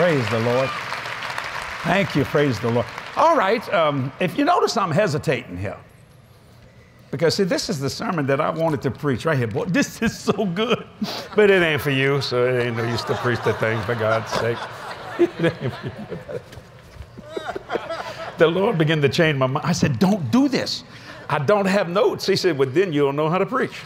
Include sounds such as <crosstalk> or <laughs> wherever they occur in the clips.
Praise the Lord. Thank you. Praise the Lord. All right. Um, if you notice, I'm hesitating here. Because, see, this is the sermon that I wanted to preach right here. Boy, <laughs> this is so good. But it ain't for you, so it ain't no use to preach the thing, for God's sake. <laughs> the Lord began to change my mind. I said, Don't do this. I don't have notes. He said, Well, then you'll know how to preach.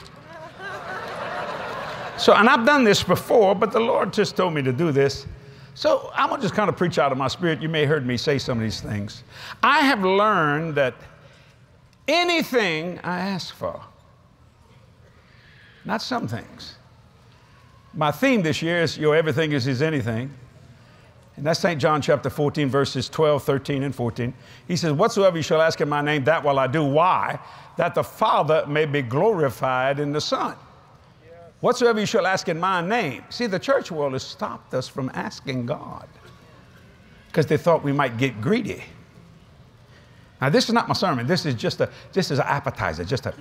So, and I've done this before, but the Lord just told me to do this. So I'm going to just kind of preach out of my spirit. You may have heard me say some of these things. I have learned that anything I ask for, not some things. My theme this year is Your Everything is His Anything. And that's St. John chapter 14, verses 12, 13, and 14. He says, Whatsoever you shall ask in my name, that will I do. Why? That the Father may be glorified in the Son. Whatsoever you shall ask in my name. See, the church world has stopped us from asking God because they thought we might get greedy. Now, this is not my sermon. This is just a this is an appetizer, just a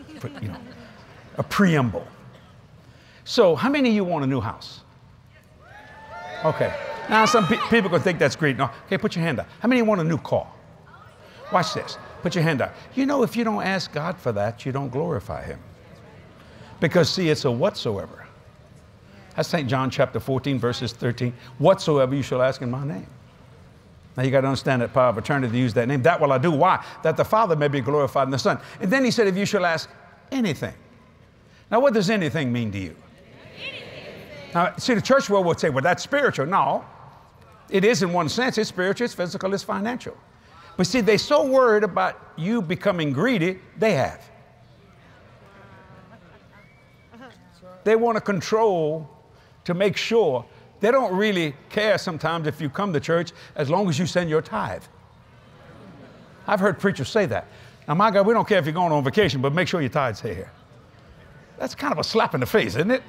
you know, a preamble. So, how many of you want a new house? Okay. Now, some pe- people can think that's great. No, okay, put your hand up. How many want a new car? Watch this. Put your hand up. You know, if you don't ask God for that, you don't glorify Him. Because, see, it's a whatsoever. That's St. John chapter 14, verses 13. Whatsoever you shall ask in my name. Now you got to understand that power of attorney to use that name. That will I do. Why? That the Father may be glorified in the Son. And then he said, if you shall ask anything. Now, what does anything mean to you? Anything. Now, see, the church world would say, well, that's spiritual. No, it is in one sense. It's spiritual, it's physical, it's financial. But see, they're so worried about you becoming greedy, they have. They want to control to make sure. They don't really care sometimes if you come to church as long as you send your tithe. I've heard preachers say that. Now, my God, we don't care if you're going on vacation, but make sure your tithes here. That's kind of a slap in the face, isn't it?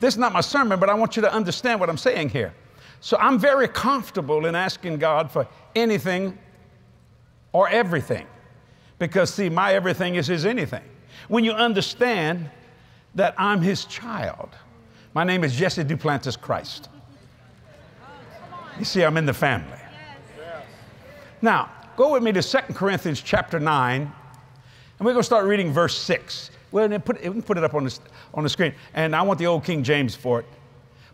This is not my sermon, but I want you to understand what I'm saying here. So I'm very comfortable in asking God for anything or everything. Because, see, my everything is His anything. When you understand that I'm his child. My name is Jesse Duplantis Christ. You see, I'm in the family. Now, go with me to 2 Corinthians chapter 9, and we're going to start reading verse 6. Well, put, we can put it up on the, on the screen, and I want the old King James for it.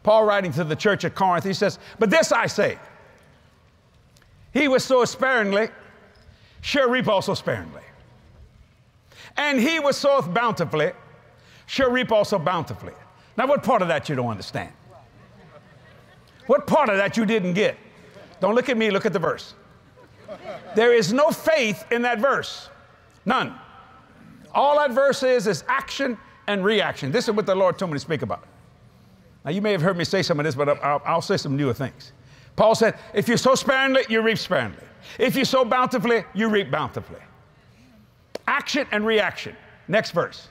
Paul writing to the church at Corinth, he says, But this I say, he was so sparingly, shall reap also sparingly. And he was so bountifully, shall reap also bountifully. Now, what part of that you don't understand? What part of that you didn't get? Don't look at me, look at the verse. There is no faith in that verse. None. All that verse is is action and reaction. This is what the Lord told me to speak about. Now, you may have heard me say some of this, but I'll, I'll say some newer things. Paul said, if you sow sparingly, you reap sparingly. If you sow bountifully, you reap bountifully. Action and reaction. Next verse.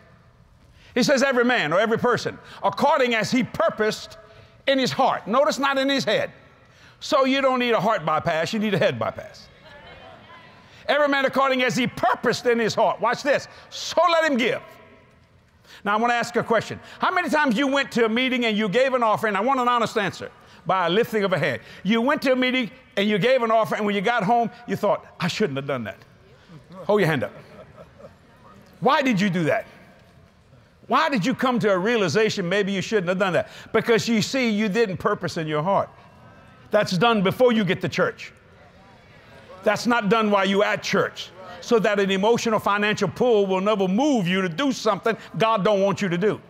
He says, every man or every person, according as he purposed in his heart. Notice not in his head. So you don't need a heart bypass, you need a head bypass. Every man according as he purposed in his heart. Watch this. So let him give. Now I want to ask a question. How many times you went to a meeting and you gave an offering? I want an honest answer by a lifting of a hand. You went to a meeting and you gave an offering, and when you got home, you thought, I shouldn't have done that. Hold your hand up. Why did you do that? Why did you come to a realization maybe you shouldn't have done that? Because you see, you didn't purpose in your heart. That's done before you get to church. That's not done while you're at church. So that an emotional financial pull will never move you to do something God don't want you to do.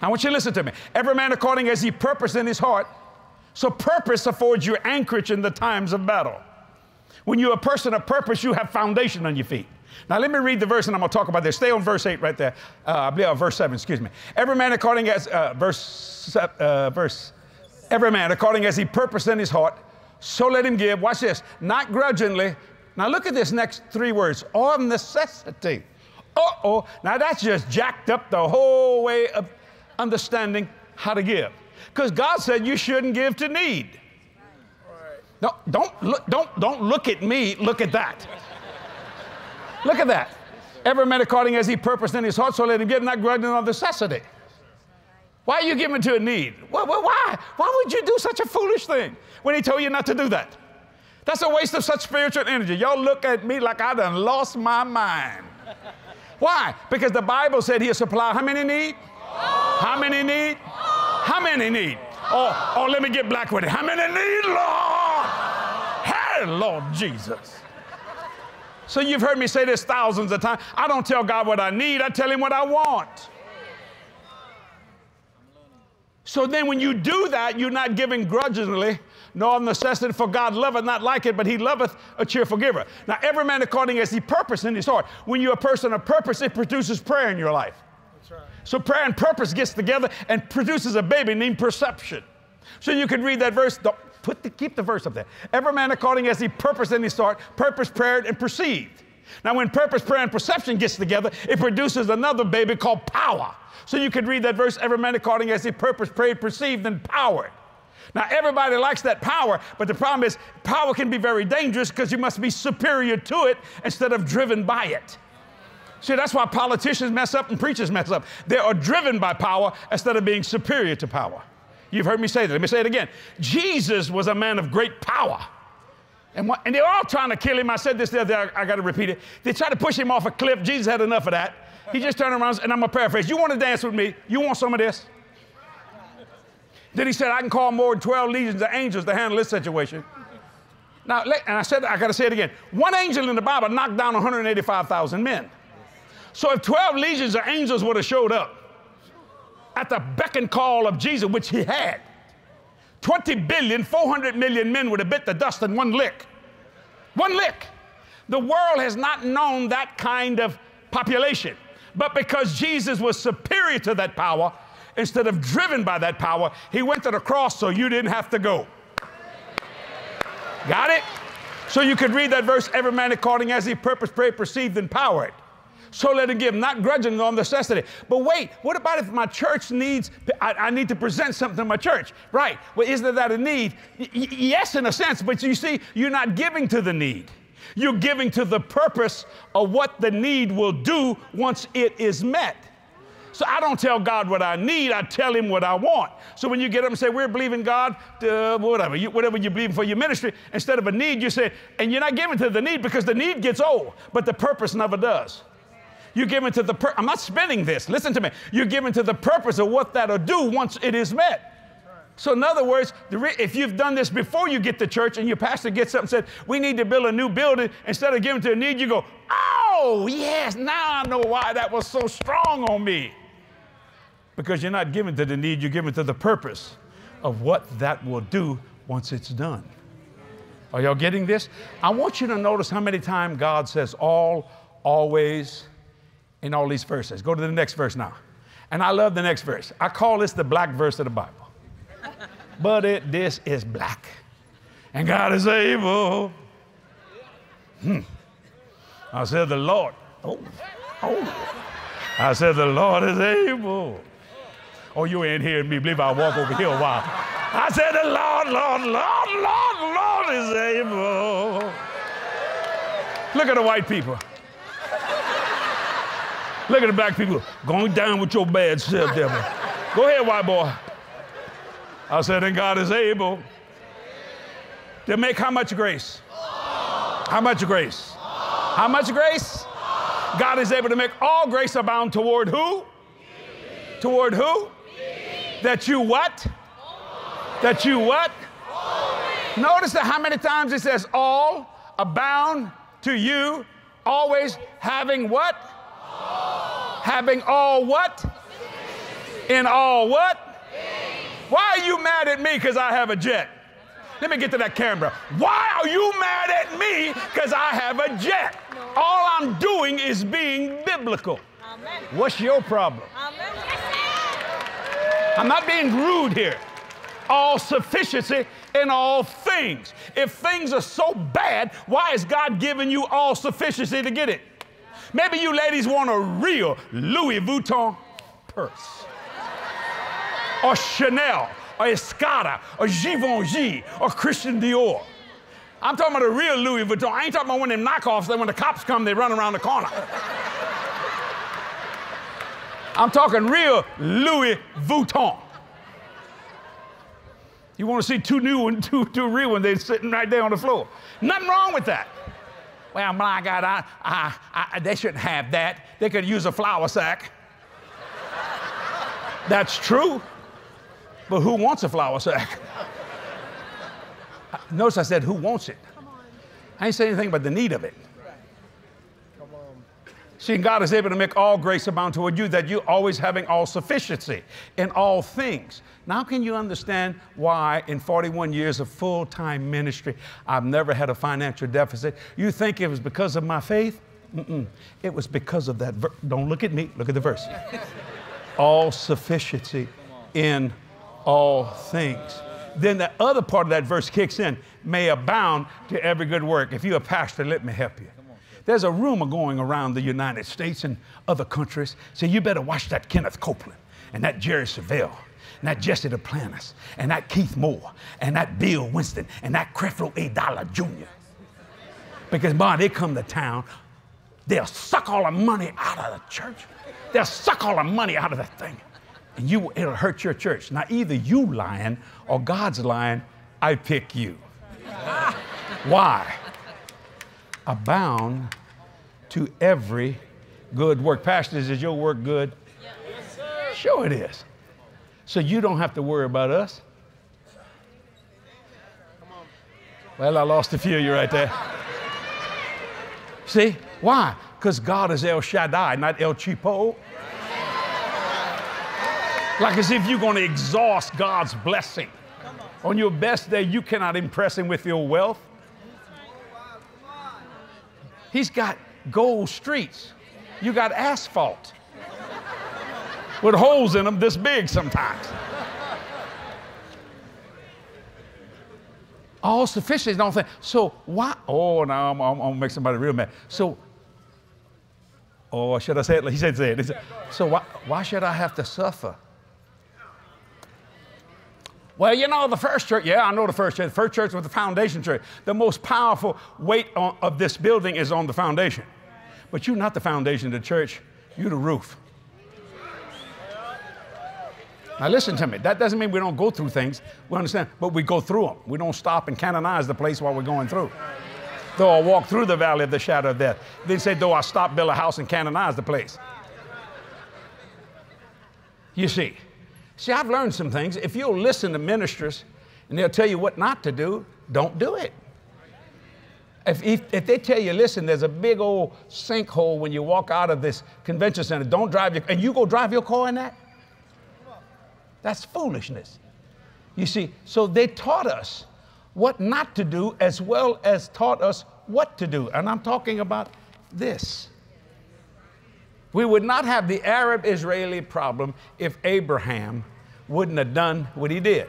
I want you to listen to me. Every man according as he purposed in his heart. So purpose affords you anchorage in the times of battle. When you're a person of purpose, you have foundation on your feet. Now, let me read the verse and I'm going to talk about this. Stay on verse 8 right there. Uh, I believe, uh, verse 7, excuse me. Every man according as, uh, verse, uh, verse, every man according as he purposed in his heart, so let him give. Watch this. Not grudgingly. Now, look at this next three words of necessity. Uh oh. Now, that's just jacked up the whole way of understanding how to give. Because God said you shouldn't give to need. No, don't look, don't, don't look at me, look at that. Look at that. Every man according as he purposed in his heart, so let him give, not grudging of necessity. Why are you giving to a need? Well, why? Why would you do such a foolish thing when he told you not to do that? That's a waste of such spiritual energy. Y'all look at me like I done lost my mind. Why? Because the Bible said he'll supply how many need? How many need? How many need? Oh, oh, let me get black with it. How many need, Lord? Hey, Lord Jesus. So you've heard me say this thousands of times. I don't tell God what I need, I tell him what I want. So then when you do that, you're not giving grudgingly, nor of necessity, for God loveth not like it, but he loveth a cheerful giver. Now, every man according as he purpose in his heart. When you're a person of purpose, it produces prayer in your life. Right. So prayer and purpose gets together and produces a baby named perception. So you can read that verse, put the, keep the verse up there. Every man according as he purpose in his heart, purpose, prayed, and perceived. Now, when purpose, prayer, and perception gets together, it produces another baby called power. So you could read that verse, every man according as he purpose, prayed, perceived, and powered. Now, everybody likes that power, but the problem is power can be very dangerous because you must be superior to it instead of driven by it. See, that's why politicians mess up and preachers mess up. They are driven by power instead of being superior to power. You've heard me say that. Let me say it again. Jesus was a man of great power. And, and they're all trying to kill him. I said this the other day, I, I got to repeat it. They tried to push him off a cliff. Jesus had enough of that. He just turned around and I'm going to paraphrase. You want to dance with me? You want some of this? Then he said, I can call more than 12 legions of angels to handle this situation. Now, and I said, I got to say it again. One angel in the Bible knocked down 185,000 men. So if 12 legions of angels would have showed up at the beck and call of Jesus, which he had, 20 billion, 400 million men would have bit the dust in one lick. One lick. The world has not known that kind of population. But because Jesus was superior to that power, instead of driven by that power, he went to the cross so you didn't have to go. Got it? So you could read that verse, every man according as he purposed, prayed, perceived, and powered. So let him give, not grudging on necessity. But wait, what about if my church needs, I, I need to present something to my church? Right. Well, isn't that a need? Y- yes, in a sense, but you see, you're not giving to the need. You're giving to the purpose of what the need will do once it is met. So I don't tell God what I need, I tell Him what I want. So when you get up and say, We're believing God, uh, whatever, you, whatever you believe for your ministry, instead of a need, you say, and you're not giving to the need because the need gets old, but the purpose never does. You're giving to the, pur- I'm not spending this, listen to me. You're giving to the purpose of what that'll do once it is met. So, in other words, if you've done this before you get to church and your pastor gets up and said, We need to build a new building, instead of giving to a need, you go, Oh, yes, now I know why that was so strong on me. Because you're not giving to the need, you're giving to the purpose of what that will do once it's done. Are y'all getting this? I want you to notice how many times God says all, always, in all these verses. Go to the next verse now. And I love the next verse. I call this the black verse of the Bible <laughs> but it, this is black. And God is able. Hmm. I said, The Lord. Oh, oh. I said, The Lord is able. Oh, you ain't hearing me. Believe I'll walk over here a while. I said, The Lord, Lord, Lord, Lord, Lord is able. Look at the white people. Look at the black people going down with your bad self, devil. Go ahead, white boy. I said, and God is able to make how much grace? How much grace? How much grace? God is able to make all grace abound toward who? Toward who? That you what? That you what? Notice that how many times it says all abound to you, always having what? Having all what? In all what? Why are you mad at me because I have a jet? Let me get to that camera. Why are you mad at me because I have a jet? All I'm doing is being biblical. Amen. What's your problem? Amen. I'm not being rude here. All sufficiency in all things. If things are so bad, why is God giving you all sufficiency to get it? Maybe you ladies want a real Louis Vuitton purse or Chanel or Escada or Givenchy or Christian Dior. I'm talking about a real Louis Vuitton. I ain't talking about one of them knockoffs that when the cops come, they run around the corner. I'm talking real Louis Vuitton. You want to see two new and <laughs> two, two real ones, they're sitting right there on the floor. Nothing wrong with that. Well, my God, I, I, I, they shouldn't have that. They could use a flour sack. That's true. But who wants a flour sack? Notice I said, who wants it? I ain't saying anything about the need of it. See, God is able to make all grace abound toward you, that you always having all sufficiency in all things. Now, can you understand why in 41 years of full time ministry, I've never had a financial deficit? You think it was because of my faith? Mm-mm. It was because of that. Ver- Don't look at me, look at the verse. <laughs> all sufficiency in all things. Then the other part of that verse kicks in may abound to every good work. If you're a pastor, let me help you. There's a rumor going around the United States and other countries. Say, you better watch that Kenneth Copeland and that Jerry Savelle and that Jesse Duplantis and that Keith Moore and that Bill Winston and that Creflo A. Dollar Jr. Because, boy, they come to town, they'll suck all the money out of the church. They'll suck all the money out of that thing. And you, it'll hurt your church. Now, either you lying or God's lying, I pick you. <laughs> Why? Abound to every good work. Pastors, is your work good? Yes, sir. sure it is. So you don't have to worry about us. Well, I lost a few of you right there. See? Why? Because God is El Shaddai, not El Cheapo. Like as if you're going to exhaust God's blessing. On your best day, you cannot impress Him with your wealth. He's got gold streets. You got asphalt with holes in them this big sometimes. All sufficient, don't think. So why? Oh, now I'm, I'm, I'm, gonna make somebody real mad. So, oh, should I say it? He said, say it. He said, so why, why should I have to suffer? Well, you know, the first church, yeah, I know the first church. The first church was the foundation church. The most powerful weight on, of this building is on the foundation. But you're not the foundation of the church, you're the roof. Now, listen to me. That doesn't mean we don't go through things. We understand, but we go through them. We don't stop and canonize the place while we're going through. Though I walk through the valley of the shadow of death. Then say, though I stop, build a house, and canonize the place. You see. See, I've learned some things. If you'll listen to ministers and they'll tell you what not to do, don't do it. If, if, if, they tell you, listen, there's a big old sinkhole when you walk out of this convention center, don't drive your, and you go drive your car in that? That's foolishness. You see, so they taught us what not to do as well as taught us what to do. And I'm talking about this. We would not have the Arab Israeli problem if Abraham wouldn't have done what he did.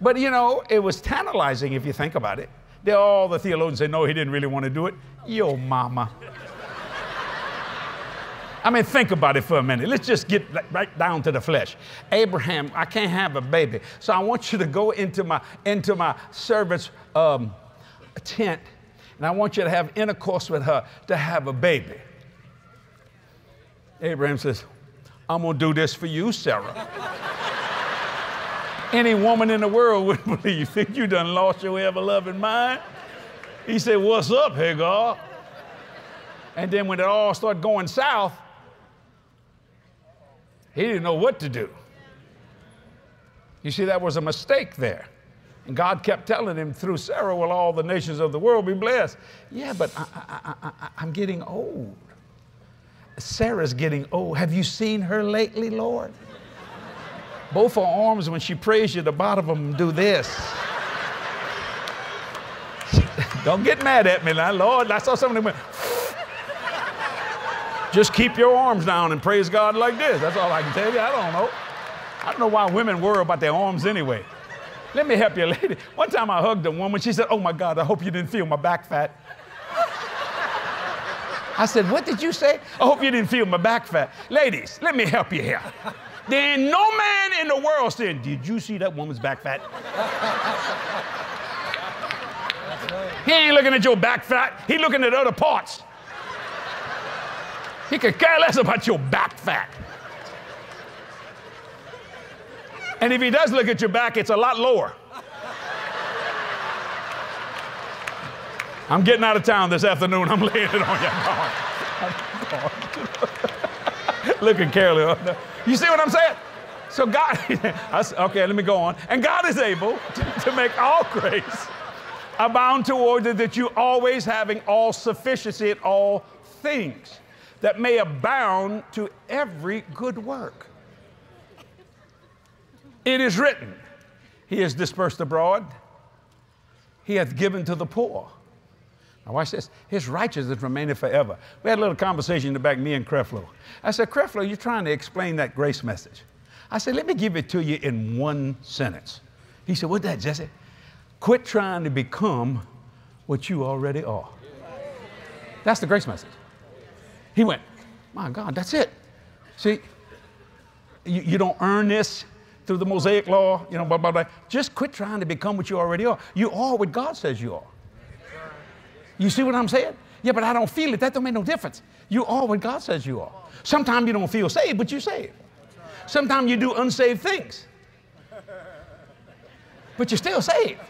But you know, it was tantalizing if you think about it. All the theologians say, no, he didn't really want to do it. Yo, mama. I mean, think about it for a minute. Let's just get right down to the flesh. Abraham, I can't have a baby, so I want you to go into my into my servant's um, tent and I want you to have intercourse with her to have a baby. Abraham says, I'm going to do this for you, Sarah. Any woman in the world would <laughs> believe. You think you done lost your ever loving mind? He said, What's up, Hagar? And then when it all started going south, he didn't know what to do. You see, that was a mistake there. And God kept telling him through Sarah, will all the nations of the world be blessed? Yeah, but I, I'm getting old. Sarah's getting old. Have you seen her lately, Lord? Both her arms, when she prays you, the bottom of them do this. <laughs> Don't get mad at me now, Lord. I saw somebody went. <laughs> Just keep your arms down and praise God like this. That's all I can tell you. I don't know. I don't know why women worry about their arms anyway. Let me help you, lady. One time I hugged a woman. She said, Oh my God, I hope you didn't feel my back fat. I said, What did you say? I hope you didn't feel my back fat. Ladies, let me help you here. There ain't no man in the world saying, Did you see that woman's back fat? He ain't looking at your back fat, he looking at other parts. He could care less about your back fat. And if he does look at your back, it's a lot lower. I'm getting out of town this afternoon. I'm laying it on you. Look at Carolyn. You see what I'm saying? So God, <laughs> okay, let me go on. And God is able to, to make all grace abound toward you, that you always having all sufficiency in all things, that may abound to every good work. It is written, He has dispersed abroad, He hath given to the poor. Now watch this. His righteousness remaineth forever. We had a little conversation in the back, me and Creflo. I said, Creflo, you're trying to explain that grace message. I said, let me give it to you in one sentence. He said, what's that, Jesse? Quit trying to become what you already are. That's the grace message. He went, my God, that's it. See, you, you don't earn this through the Mosaic law, you know, blah, blah, blah. Just quit trying to become what you already are. You are what God says you are. You see what I'm saying? Yeah, but I don't feel it. That don't make no difference. You are what God says you are. Sometimes you don't feel saved, but you're saved. Sometimes you do unsaved things, but you're still saved.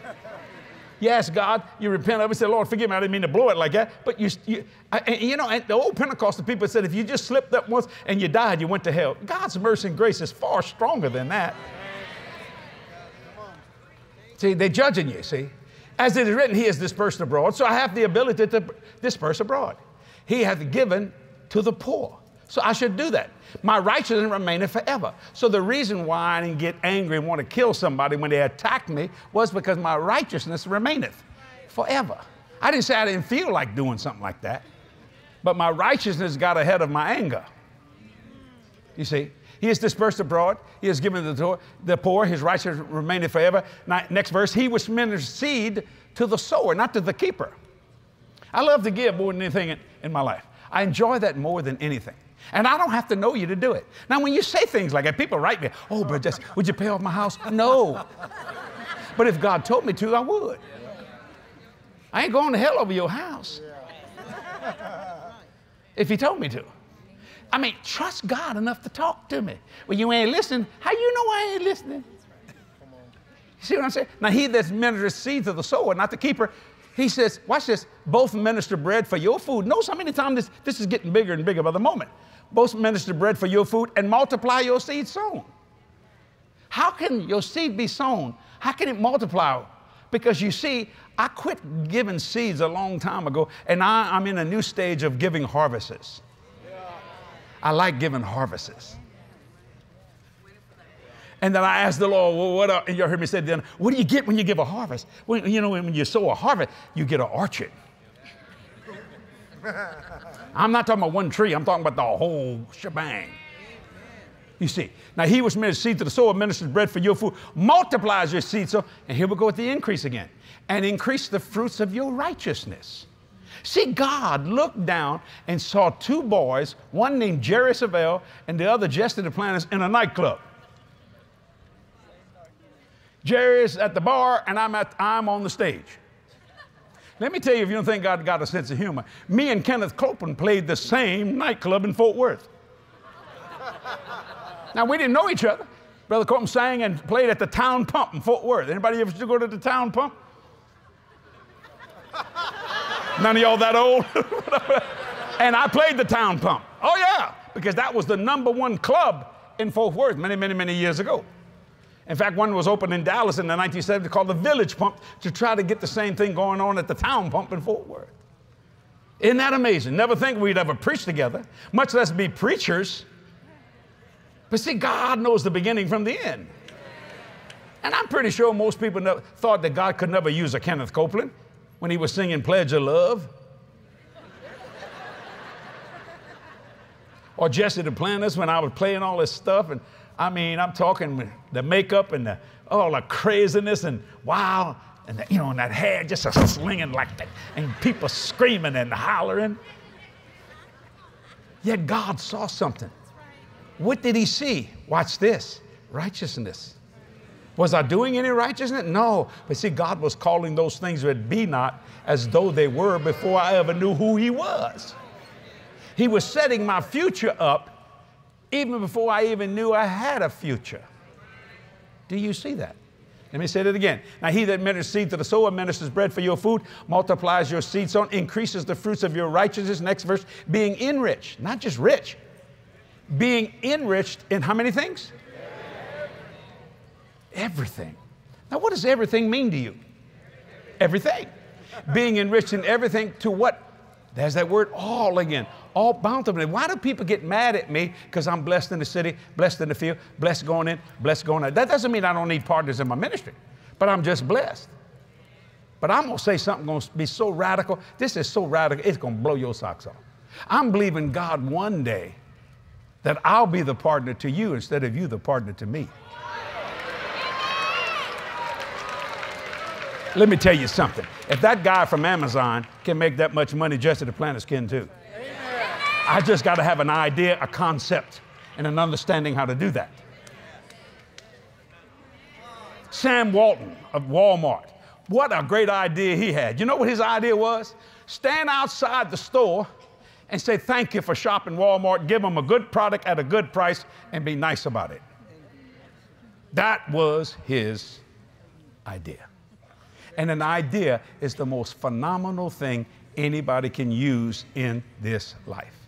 You ask God, you repent of it, say, Lord, forgive me, I didn't mean to blow it like that. But you, you, I, you know, the old Pentecostal people said if you just slipped up once and you died, you went to hell. God's mercy and grace is far stronger than that. See, they're judging you, see. As it is written, He is dispersed abroad, so I have the ability to disperse abroad. He hath given to the poor. So I should do that. My righteousness remaineth forever. So the reason why I didn't get angry and want to kill somebody when they attacked me was because my righteousness remaineth forever. I didn't say I didn't feel like doing something like that, but my righteousness got ahead of my anger. You see, he is dispersed abroad. He has given the, the poor. His righteousness remaineth forever. Now, next verse, he was ministered seed to the sower, not to the keeper. I love to give more than anything in, in my life. I enjoy that more than anything. And I don't have to know you to do it. Now, when you say things like that, people write me, oh, but just, would you pay off my house? No. But if God told me to, I would. I ain't going to hell over your house. If He told me to. I mean, trust God enough to talk to me. Well, you ain't listening. How you know I ain't listening? You see what I'm saying? Now, he that ministers seed to the sower, not the keeper, he says, watch this, both minister bread for your food. Notice how many times this, this is getting bigger and bigger by the moment. Both minister bread for your food and multiply your seed sown. How can your seed be sown? How can it multiply? Because you see, I quit giving seeds a long time ago, and I, am in a new stage of giving harvests. I like giving harvests. And then I asked the Lord, well, what are, and you heard me say then, what do you get when you give a harvest? When, you know, when you sow a harvest, you get an orchard. I'm not talking about one tree, I'm talking about the whole shebang. You see, now he was ministered seed to the sower, ministers bread for your food, multiplies your seed, so, and here we go with the increase again, and increase the fruits of your righteousness. See, God looked down and saw two boys, one named Jerry Savelle and the other Jesse Duplantis, in a nightclub. Jerry's at the bar and I'm, at, I'm on the stage. Let me tell you, if you don't think God got a sense of humor, me and Kenneth Copeland played the same nightclub in Fort Worth. now, we didn't know each other. Brother Copeland sang and played at the town pump in Fort Worth. Anybody ever still go to the town pump? None of y'all that old? <laughs> and I played the town pump. Oh, yeah, because that was the number one club in Fort Worth many, many, many years ago. In fact, one was opened in Dallas in the 1970s called the Village Pump to try to get the same thing going on at the town pump in Fort Worth. Isn't that amazing? Never think we'd ever preach together, much less be preachers. But see, God knows the beginning from the end. And I'm pretty sure most people thought that God could never use a Kenneth Copeland when he was singing Pledge of Love. or Jesse the Duplantis when I was playing all this stuff. And I mean, I'm talking the makeup and the, all the craziness and wow. And the, you know, and that hair just a slinging like that, and people screaming and hollering. Yet God saw something. What did he see? Watch this righteousness. Was I doing any righteousness? No. But see, God was calling those things that be not as though they were before I ever knew who He was. He was setting my future up even before I even knew I had a future. Do you see that? Let me say that again. Now, he that ministers seed to the sower ministers bread for your food, multiplies your seed sown, increases the fruits of your righteousness. Next verse, being enriched, not just rich, being enriched in how many things? Everything. Now, what does everything mean to you? Everything. Being enriched in everything to what? There's that word all again. All bountifully. Why do people get mad at me? Because I'm blessed in the city, blessed in the field, blessed going in, blessed going out. That doesn't mean I don't need partners in my ministry, but I'm just blessed. But I'm going to say something going to be so radical. This is so radical, it's going to blow your socks off. I'm believing God one day that I'll be the partner to you instead of you the partner to me. Let me tell you something. If that guy from Amazon can make that much money just at the planet skin too, I just got to have an idea, a concept, and an understanding how to do that. Sam Walton of Walmart. What a great idea he had. You know what his idea was? Stand outside the store and say thank you for shopping Walmart, give them a good product at a good price, and be nice about it. That was his idea. And an idea is the most phenomenal thing anybody can use in this life.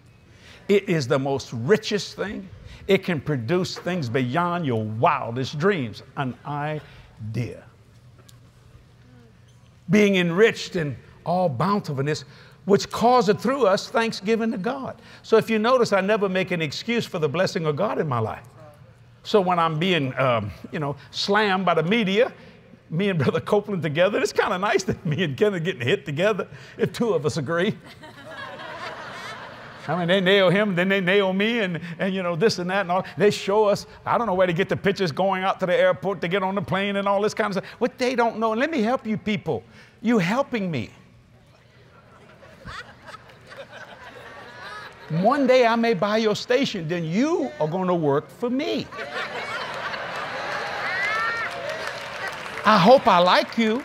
It is the most richest thing. It can produce things beyond your wildest dreams. An idea. Being enriched in all bountifulness, which causeth through us thanksgiving to God. So if you notice, I never make an excuse for the blessing of God in my life. So when I'm being, um, you know, slammed by the media, me and Brother Copeland together. It's kind of nice that me and Ken are getting hit together if two of us agree. I mean, they nail him, then they nail me, and, and you know, this and that and all. They show us, I don't know where to get the pictures going out to the airport to get on the plane and all this kind of stuff. What they don't know, let me help you people. You helping me. One day I may buy your station, then you are going to work for me. I hope I like you.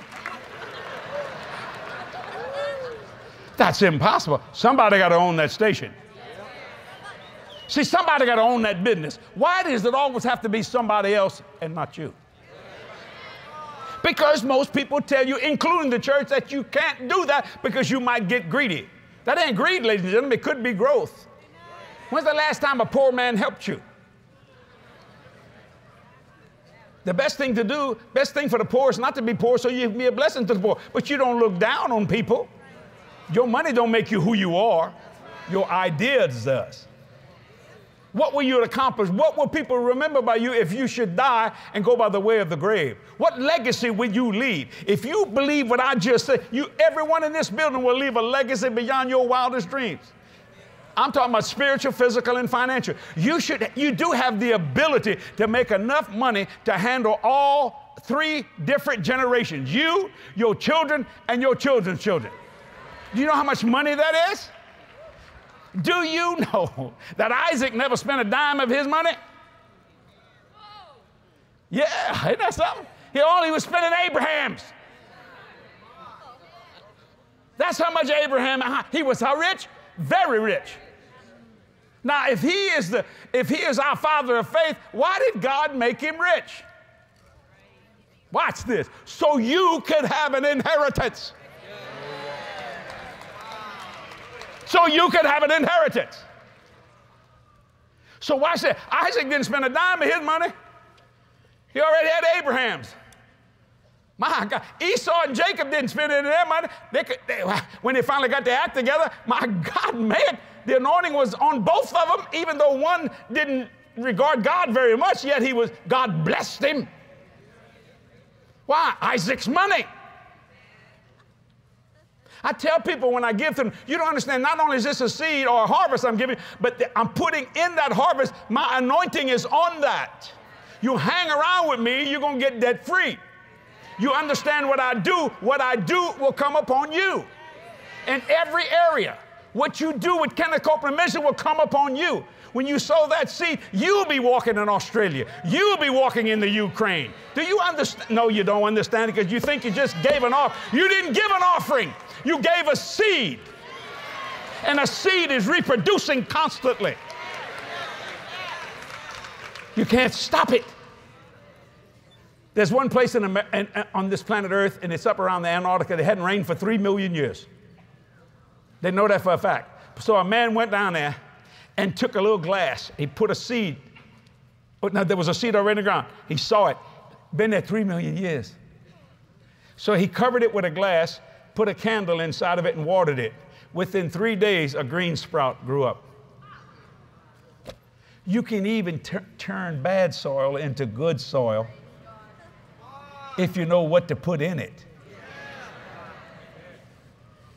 That's impossible. Somebody got to own that station. See, somebody got to own that business. Why does it always have to be somebody else and not you? Because most people tell you, including the church, that you can't do that because you might get greedy. That ain't greed, ladies and gentlemen. It could be growth. When's the last time a poor man helped you? The best thing to do, best thing for the poor is not to be poor so you can be a blessing to the poor. But you don't look down on people. Your money don't make you who you are. Your ideas does. What will you accomplish? What will people remember by you if you should die and go by the way of the grave? What legacy will you leave? If you believe what I just said, you everyone in this building will leave a legacy beyond your wildest dreams. I'm talking about spiritual, physical, and financial. You should, you do have the ability to make enough money to handle all three different generations you, your children, and your children's children. Do you know how much money that is? Do you know that Isaac never spent a dime of his money? Yeah, isn't that something? He only was spending Abraham's. That's how much Abraham, uh-huh, he was how rich? Very rich. Now, if he is the if he is our father of faith, why did God make him rich? Watch this. So you could have an inheritance. So you could have an inheritance. So watch this. Isaac didn't spend a dime of his money. He already had Abraham's. My God, Esau and Jacob didn't spend any of their money. They could, they, when they finally got their act together, my God, man, the anointing was on both of them, even though one didn't regard God very much, yet he was, God blessed him. Why? Isaac's money. I tell people when I give them, you don't understand, not only is this a seed or a harvest I'm giving, but I'm putting in that harvest, my anointing is on that. You hang around with me, you're going to get debt free. You understand what I do, what I do will come upon you in every area. What you do with Kenneth Copeland Mission will come upon you. When you sow that seed, you'll be walking in Australia. You'll be walking in the Ukraine. Do you understand? No, you don't understand it because you think you just gave an offering. You didn't give an offering, you gave a seed. And a seed is reproducing constantly. You can't stop it. There's one place in, in, uh, on this planet Earth, and it's up around the Antarctica, that hadn't rained for three million years. They know that for a fact. So a man went down there and took a little glass. He put a seed. Now there was a seed already in the ground. He saw it. Been there three million years. So he covered it with a glass, put a candle inside of it, and watered it. Within three days, a green sprout grew up. You can even turn bad soil into good soil if you know what to put in it.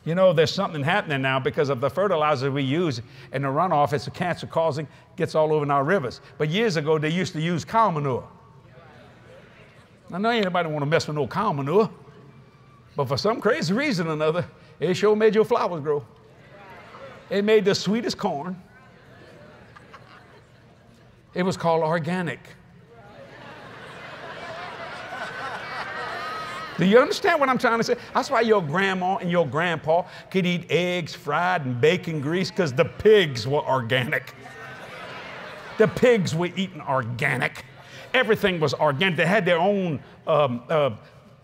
You know, there's something happening now because of the fertilizer we use and the runoff, it's a cancer causing, gets all over in our rivers. But years ago, they used to use cow manure. I know anybody want to mess with no cow manure, but for some crazy reason or another, it sure made your flowers grow. It made the sweetest corn. It was called organic. Do you understand what I'm trying to say? That's why your grandma and your grandpa could eat eggs fried in bacon grease because the pigs were organic. The pigs were eating organic. Everything was organic. They had their own, um, uh,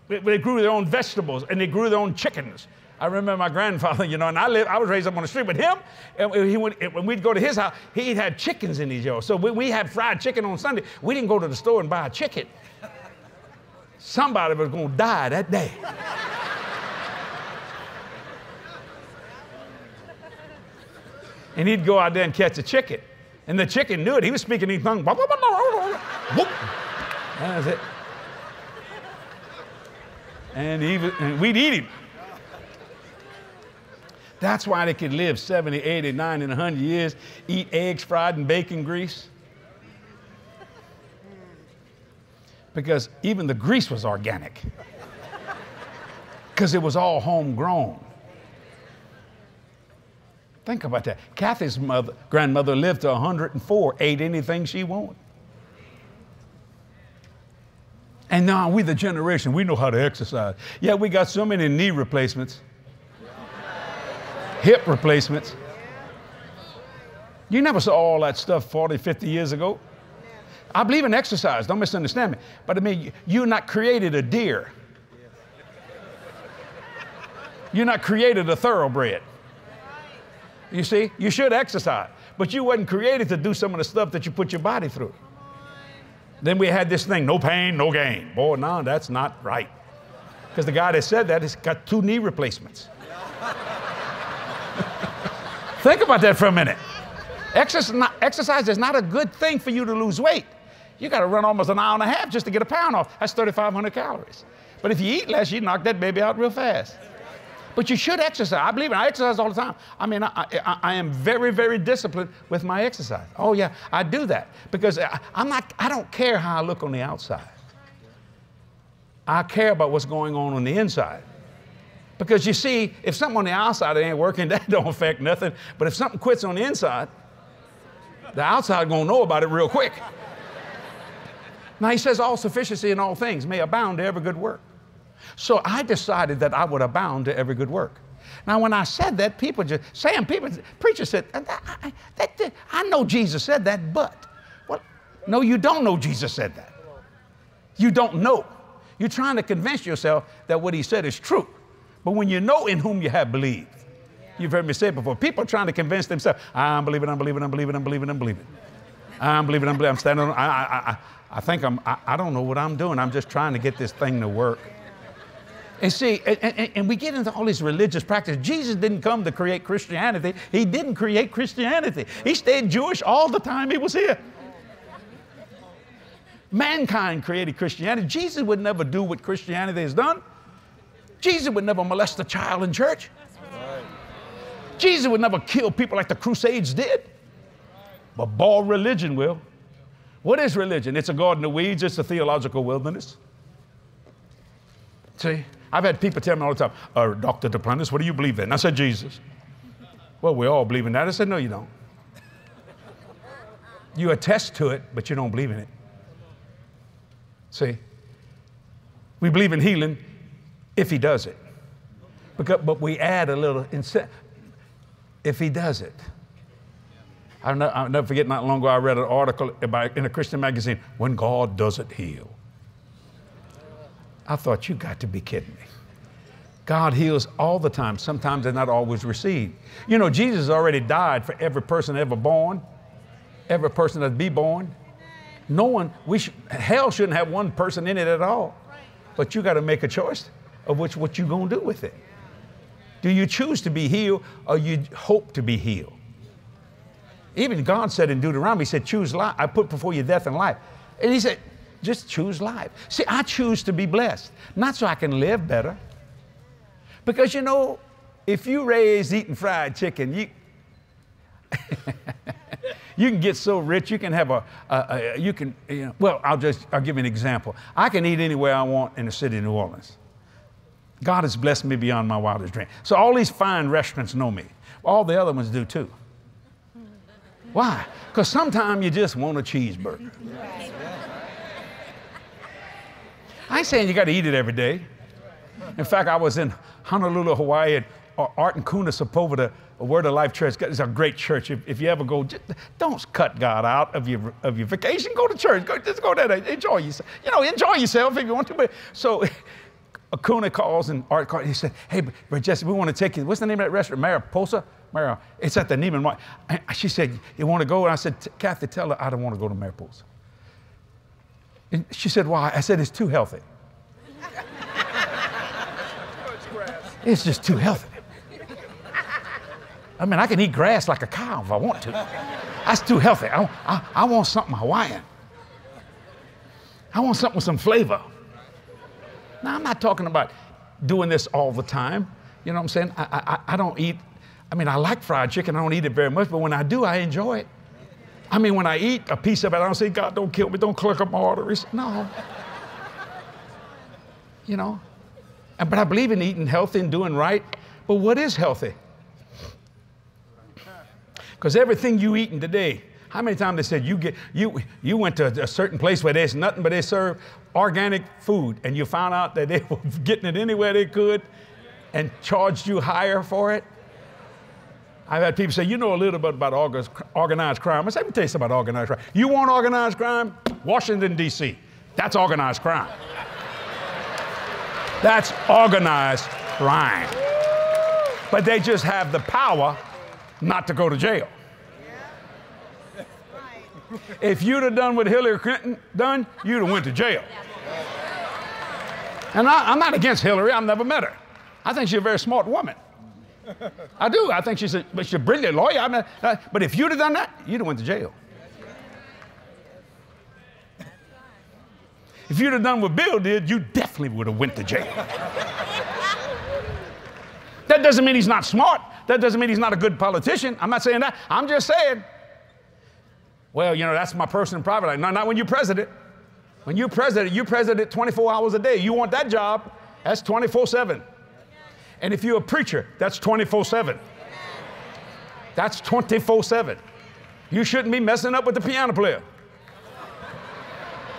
they grew their own vegetables and they grew their own chickens. I remember my grandfather, you know, and I lived, I was raised up on the street with him. And he went, when we'd go to his house, he'd had chickens in his yard. So when we had fried chicken on Sunday, we didn't go to the store and buy a chicken somebody was going to die that day. and he'd go out there and catch a chicken. And the chicken knew it. He was speaking in tongues. That's it. And, and we'd eat him. That's why they could live 70, 80, 90, and 100 years, eat eggs fried in bacon grease. because even the grease was organic because it was all homegrown. Think about that. Cathy's mother, grandmother lived to 104, ate anything she wanted. And now we, the generation, we know how to exercise. Yeah, we got so many knee replacements, hip replacements. You never saw all that stuff 40, 50 years ago. I believe in exercise, don't misunderstand me. But I mean, you're not created a deer. You're not created a thoroughbred. You see, you should exercise, but you wasn't created to do some of the stuff that you put your body through. Then we had this thing, no pain, no gain. Boy, no, that's not right. Because the guy that said that has got two knee replacements. <laughs> Think about that for a minute. Exercise is not a good thing for you to lose weight. You got to run almost an hour and a half just to get a pound off. That's 3,500 calories. But if you eat less, you knock that baby out real fast. But you should exercise. I believe it. I exercise all the time. I mean, I, I, I, am very, very disciplined with my exercise. Oh yeah, I do that because I, I'm not. I don't care how I look on the outside. I care about what's going on on the inside. Because you see, if something on the outside ain't working, <laughs> that don't affect nothing. But if something quits on the inside, the outside gonna know about it real quick. Now he says, All sufficiency in all things may abound to every good work. So I decided that I would abound to every good work. Now, when I said that, people just, Sam, people, preacher said, I, that, I know Jesus said that, but. Well, no, you don't know Jesus said that. You don't know. You're trying to convince yourself that what he said is true. But when you know in whom you have believed, you've heard me say it before, people are trying to convince themselves, I'm believing, I'm believing, I'm believing, I'm believing, I'm believing. I'm believing, I'm believing, I'm standing on, I, I, I, I think I'm, I, I, don't know what I'm doing. I'm just trying to get this thing to work. And see, and, and, and we get into all these religious practices. Jesus didn't come to create Christianity. He didn't create Christianity. He stayed Jewish all the time he was here. Mankind created Christianity. Jesus would never do what Christianity has done. Jesus would never molest a child in church. Jesus would never kill people like the Crusades did. But ball religion will. What is religion? It's a garden of weeds, it's a theological wilderness. See, I've had people tell me all the time, uh, Dr. Duplantis, what do you believe in? I said, Jesus. Well, we all believe in that. I said, no, you don't. You attest to it, but you don't believe in it. See, we believe in healing if he does it. Because, but we add a little incentive. if He does it. I'll never forget, not long ago, I read an article about, in a Christian magazine, When God Doesn't Heal. I thought, you got to be kidding me. God heals all the time. Sometimes they're not always received. You know, Jesus already died for every person ever born, every person that be born. No one, we sh- hell shouldn't have one person in it at all. But you got to make a choice of which what you're going to do with it. Do you choose to be healed or you hope to be healed? Even God said in Deuteronomy, He said, choose life. I put before you death and life. And He said, just choose life. See, I choose to be blessed, not so I can live better. Because you know, if you raise eating fried chicken, you, <laughs> you can get so rich, you can have a, a, a you can, you know, well, I'll just, I'll give you an example. I can eat anywhere I want in the city of New Orleans. God has blessed me beyond my wildest dream. So all these fine restaurants know me. All the other ones do too. Why? Because sometimes you just want a cheeseburger. I ain't saying you got to eat it every day. In fact, I was in Honolulu, Hawaii, at uh, Art and Cuna Sepulveda, a Word of Life church. It's a great church. If, if you ever go, just, don't cut God out of your, of your vacation. Go to church. Go, just go there. Enjoy yourself. You know, enjoy yourself if you want to. But so <laughs> Acuna calls and Art calls. He said, "Hey, but Jesse, we want to take you. What's the name of that restaurant? Mariposa." Mariposa. It's at the Neiman Marcus. She said, "You want to go?" And I said, "Cathy, tell her I don't want to go to Mariposa." And she said, "Why?" I said, "It's too healthy." it's just too healthy. I mean, I can eat grass like a cow if I want to. That's too healthy. I, I, I want something Hawaiian. I want something with some flavor. Now, I'm not talking about doing this all the time. You know what I'm saying? I, I, I don't eat, I mean, I like fried chicken. I don't eat it very much, but when I do, I enjoy it. I mean, when I eat a piece of it, I don't say, God, don't kill me, don't clog up my arteries. No. you know? But I believe in eating healthy and doing right. But what is healthy? Because everything you eating today, how many times they said you get you you went to a certain place where there's nothing but they serve organic food, and you found out that they <laughs> were getting it anywhere they could, and charged you higher for it? I've had people say, you know a little bit about organized crime. I said, let me tell you something about organized crime. You want organized crime? Washington, D.C. That's organized crime. <laughs> That's organized crime. But they just have the power not to go to jail. If you'd have done what Hillary Clinton done, you'd have went to jail. And I, am not against Hillary. I've never met her. I think she's a very smart woman. I do. I think she's a, she's a brilliant lawyer. I mean, uh, but if you'd have done that, you'd have went to jail. If you'd have done what Bill did, you definitely would have went to jail. that doesn't mean he's not smart. That doesn't mean he's not a good politician. I'm not saying that. I'm just saying well, you know, that's my personal private life. No, not when you're president. When you're president, you're president 24 hours a day. You want that job, that's 24 7. And if you're a preacher, that's 24 7. That's 24 7. You shouldn't be messing up with the piano player.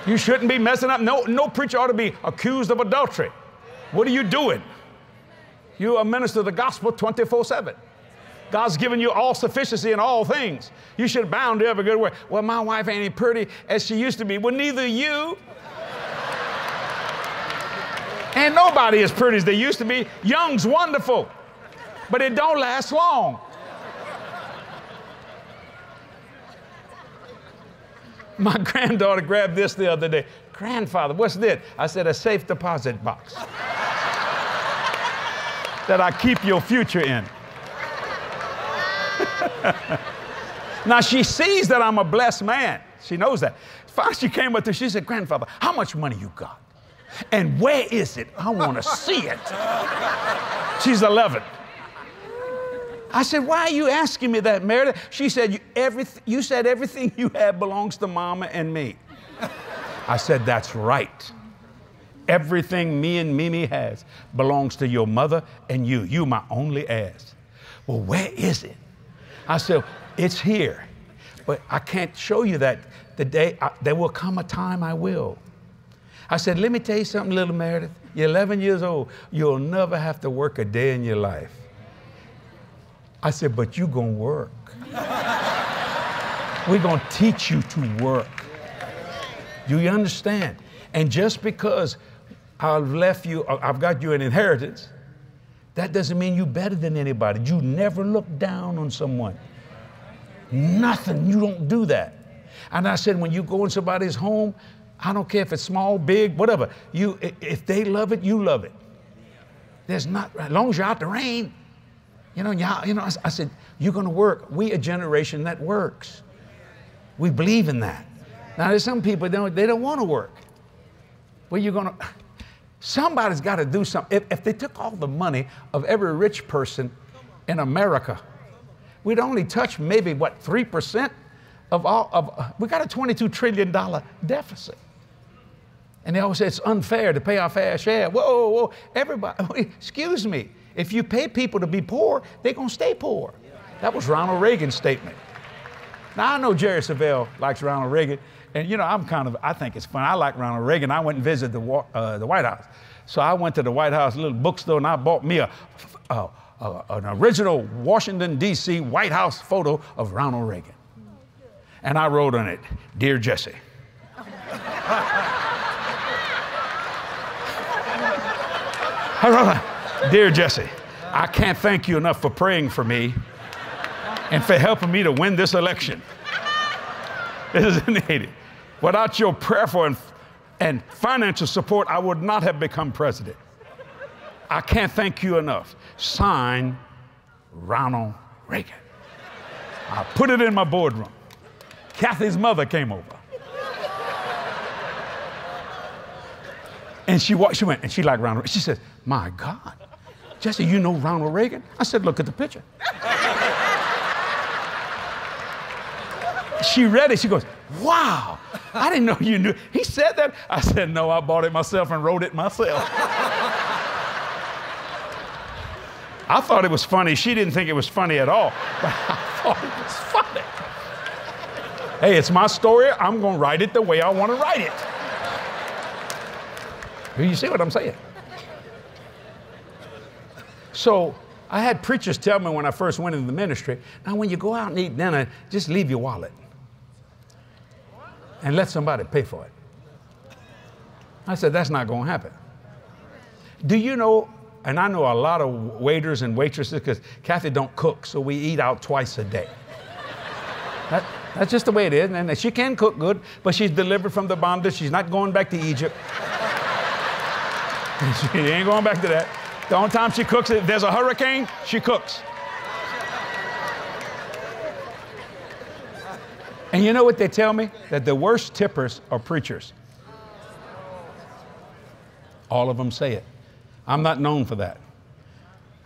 You shouldn't be messing up. No, no preacher ought to be accused of adultery. What are you doing? You're a minister of the gospel 24 7. God's given you all sufficiency in all things. You should bound to every good work. Well, my wife ain't pretty as she used to be. Well, neither you. And nobody as pretty as they used to be. Young's wonderful, but it don't last long. My <laughs> granddaughter grabbed this the other day. Grandfather, what's this? I said, a safe deposit box <laughs> that I keep your future in. <laughs> now she sees that I'm a blessed man. She knows that. Finally, she came up to she said, Grandfather, how much money you got? And where is it? I want to see it. She's 11. I said, Why are you asking me that, Meredith? She said, you, everyth- you said everything you have belongs to Mama and me. I said, That's right. Everything me and Mimi has belongs to your mother and you. You, my only heirs. Well, where is it? I said, It's here. But I can't show you that the day, I, there will come a time I will. I said, Let me tell you something, little Meredith. You're 11 years old. You'll never have to work a day in your life. I said, but you're gonna work. We're gonna teach you to work. Do you understand? And just because I've left you, uh, I've got you an inheritance, that doesn't mean you're better than anybody. You never look down on someone. Nothing. You don't do that. And I said, when you go in somebody's home, I don't care if it's small, big, whatever. You, if they love it, you love it. There's not, as long as you're out the rain, you know, you know, I said, you're going to work. We a generation that works. We believe in that. Now, there's some people, they don't, they don't want to work. Well, you're going to, somebody's got to do something. If, if they took all the money of every rich person in America, we'd only touch maybe, what, 3% of all, of, we got a $22 trillion deficit. And they always say it's unfair to pay our fair share. Whoa, whoa, everybody, <laughs> excuse me. If you pay people to be poor, they're going to stay poor. That was Ronald Reagan's statement. Now, I know Jerry Savelle likes Ronald Reagan, and you know, I'm kind of, I think it's fun. I like Ronald Reagan. I went and visited the, uh, the White House. So I went to the White House little bookstore and I bought me a, uh, uh, an original Washington, D.C. White House photo of Ronald Reagan. And I wrote on it, Dear Jesse. <laughs> I wrote, <laughs> Dear Jesse, I can't thank you enough for praying for me and for helping me to win this election. This Isn't <laughs> it? Without your prayerful and, and financial support, I would not have become president. I can't thank you enough. Sign Ronald Reagan. I put it in my boardroom. Cathy's mother came over. And she, walked, she went, and she liked Ronald. She said, My God, Jesse, you know Ronald Reagan? I said, Look at the picture. she read it. She goes, Wow, I didn't know you knew. He said that. I said, No, I bought it myself and wrote it myself. I thought it was funny. She didn't think it was funny at all, but <laughs> I thought it was funny. Hey, it's my story. I'm going to write it the way I want to write it. Do you see what I'm saying? So I had preachers tell me when I first went into the ministry now, when you go out and eat dinner, just leave your wallet and let somebody pay for it. I said, that's not going to happen. Do you know, and I know a lot of waiters and waitresses because Cathy don't cook, so we eat out twice a day. That, that's just the way it is. And she can cook good, but she's delivered from the bondage. She's not going back to Egypt. <laughs> she ain't going back to that. The only time she cooks, if there's a hurricane, she cooks. And you know what they tell me? That the worst tippers are preachers. All of them say it. I'm not known for that.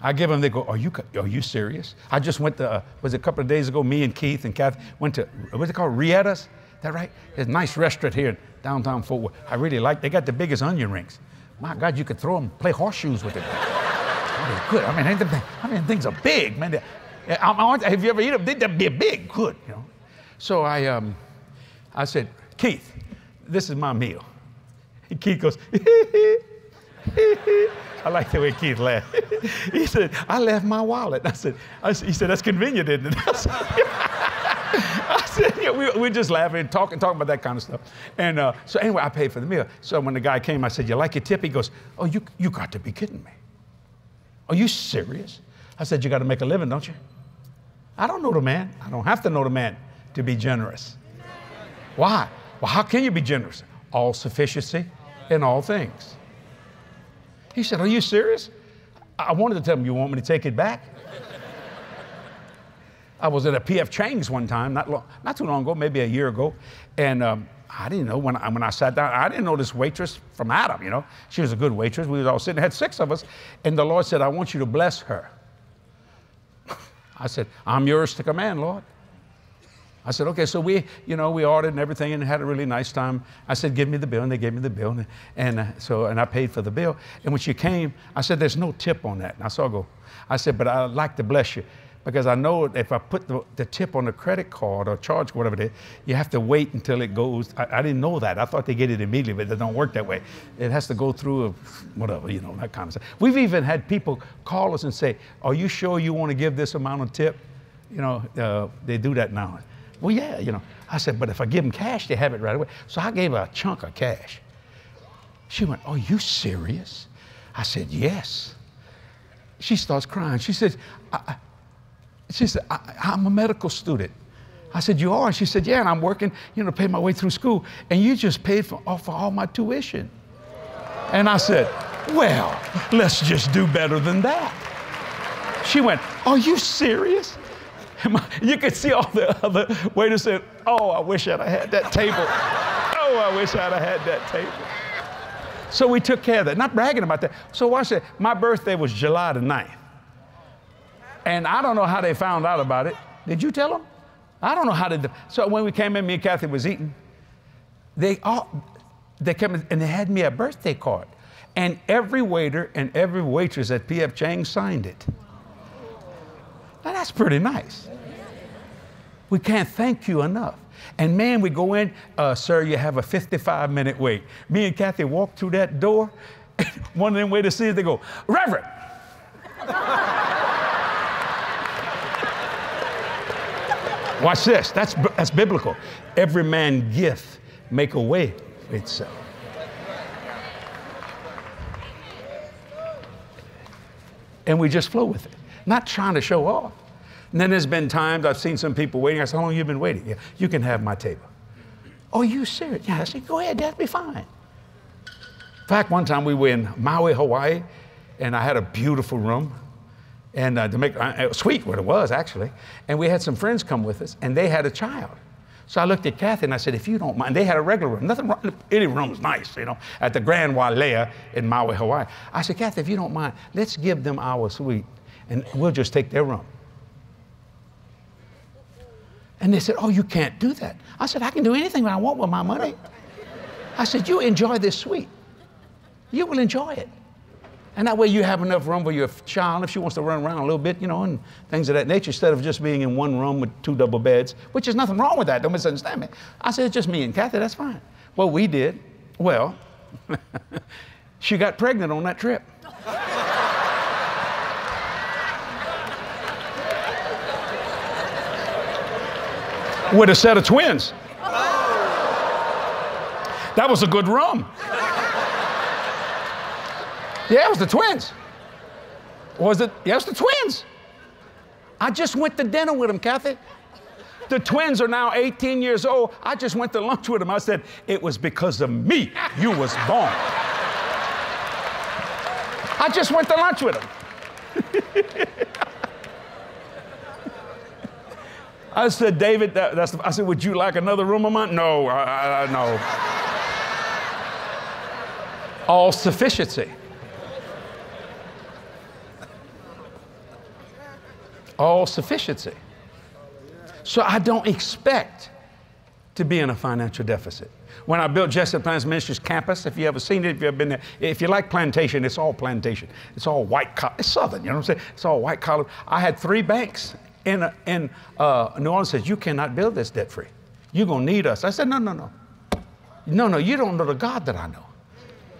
I give them, they go, are you, are you serious? I just went to, uh, was it a couple of days ago, me and Keith and Cathy went to, what's it called, Reata's? Is that right? There's a nice restaurant here in downtown Fort Worth. I really like, they got the biggest onion rings. My God, you could throw them, play horseshoes with it. good. I mean, I mean, things are big, man. I, I, have you ever eaten them? They're big, good, you know. So I, um, I said, Keith, this is my meal. And Keith goes, <laughs> I like the way Keith laughed. <laughs> he said, I left my wallet. I said, I said, he said, that's convenient, isn't it? <laughs> I said, I said yeah, we, we're just laughing, talking, talking about that kind of stuff. And uh, so anyway, I paid for the meal. So when the guy came, I said, you like your tip? He goes, oh, you, you got to be kidding me. Are you serious? I said, you got to make a living, don't you? I don't know the man. I don't have to know the man to be generous. Why? Well, how can you be generous? All sufficiency in all things. He said, Are you serious? I wanted to tell him, You want me to take it back? I was at a P.F. Chang's one time, not, long, not too long ago, maybe a year ago, and um, I didn't know when I, when I sat down, I didn't know this waitress from Adam, you know. She was a good waitress. We was all sitting, had six of us, and the Lord said, I want you to bless her. I said, I'm yours to command, Lord. I said, okay, so we, you know, we ordered and everything and had a really nice time. I said, give me the bill, and they gave me the bill, and, and uh, so, and I paid for the bill. And when she came, I said, there's no tip on that. And I saw her go, I said, but I'd like to bless you. Because I know if I put the, the tip on the credit card or charge, whatever it is, you have to wait until it goes. I, I, didn't know that. I thought they get it immediately, but it don't work that way. It has to go through a, whatever, you know, that kind of stuff. We've even had people call us and say, Are you sure you want to give this amount of tip? You know, uh, they do that now. Well, yeah, you know. I said, But if I give them cash, they have it right away. So I gave her a chunk of cash. She went, Are you serious? I said, Yes. She starts crying. She says, I, she said, I, am a medical student. I said, You are? She said, Yeah, and I'm working, you know, to pay my way through school. And you just paid for, for all my tuition. And I said, Well, let's just do better than that. She went, Are you serious? You could see all the other waiters said, Oh, I wish I'd have had that table. Oh, I wish I'd have had that table. So we took care of that. Not bragging about that. So watch that. My birthday was July the 9th. And I don't know how they found out about it. Did you tell them? I don't know how. Did. So when we came in, me and Cathy was eating. They all, they came and they had me a birthday card, and every waiter and every waitress at P.F. Chang signed it. Now that's pretty nice. We can't thank you enough. And man, we go in, uh, sir, you have a 55 minute wait. Me and Cathy walk through that door. <laughs> One of them waiters sees, they go, Reverend. <laughs> Watch this. That's, that's biblical. Every man gift make a way for itself. And we just flow with it, not trying to show off. And then there's been times I've seen some people waiting. I said, How long have you been waiting? Yeah, you can have my table. Oh, you serious? Yeah, I said, Go ahead, that'll be fine. In fact, one time we were in Maui, Hawaii, and I had a beautiful room and uh, to make uh, sweet what it was actually. And we had some friends come with us, and they had a child. So I looked at Cathy and I said, if you don't mind, they had a regular room. Nothing wrong, any room's nice, you know, at the Grand Wailea in Maui, Hawaii. I said, Cathy, if you don't mind, let's give them our suite and we'll just take their room. And they said, Oh, you can't do that. I said, I can do anything I want with my money. I said, You enjoy this suite. You will enjoy it. And that way you have enough room for your child if she wants to run around a little bit, you know, and things of that nature, instead of just being in one room with two double beds, which is nothing wrong with that. Don't misunderstand me. I said, it's just me and Cathy, that's fine. Well, we did. Well, <laughs> she got pregnant on that trip. <laughs> with a set of twins. That was a good room. Yeah, it was the twins. Was it? Yeah, it was the twins. I just went to dinner with them, Cathy. The twins are now 18 years old. I just went to lunch with them. I said, It was because of me you was born. I just went to lunch with them. <laughs> I said, David, that, that's I said, would you like another room of mine? No, I, I, no. All sufficiency. All sufficiency. So I don't expect to be in a financial deficit. When I built Jesse Duplantis Ministries campus, if you ever seen it, if you ever been there, if you like plantation, it's all plantation. It's all white collar. It's southern, you know what I'm saying? It's all white collar. I had three banks in, in uh, New Orleans says, you cannot build this debt free. You're going to need us. I said, no, no, no. No, no, you don't know the God that I know.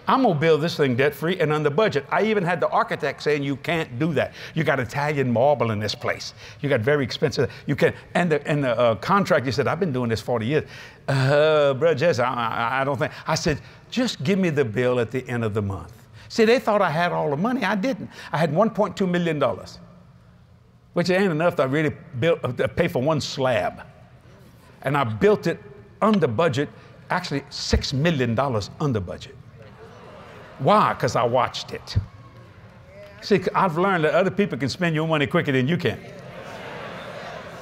I'm gonna build this thing debt free and under budget. I even had the architect saying you can't do that. You got Italian marble in this place. You got very expensive. You can and the and the uh, contractor said I've been doing this 40 years. Uh, Jess, I, I, I don't think. I said just give me the bill at the end of the month. See, they thought I had all the money. I didn't. I had 1.2 million dollars, which ain't enough to really build, uh, to pay for one slab. And I built it under budget. Actually, six million dollars under budget. Why? Because I watched it. See, I've learned that other people can spend your money quicker than you can.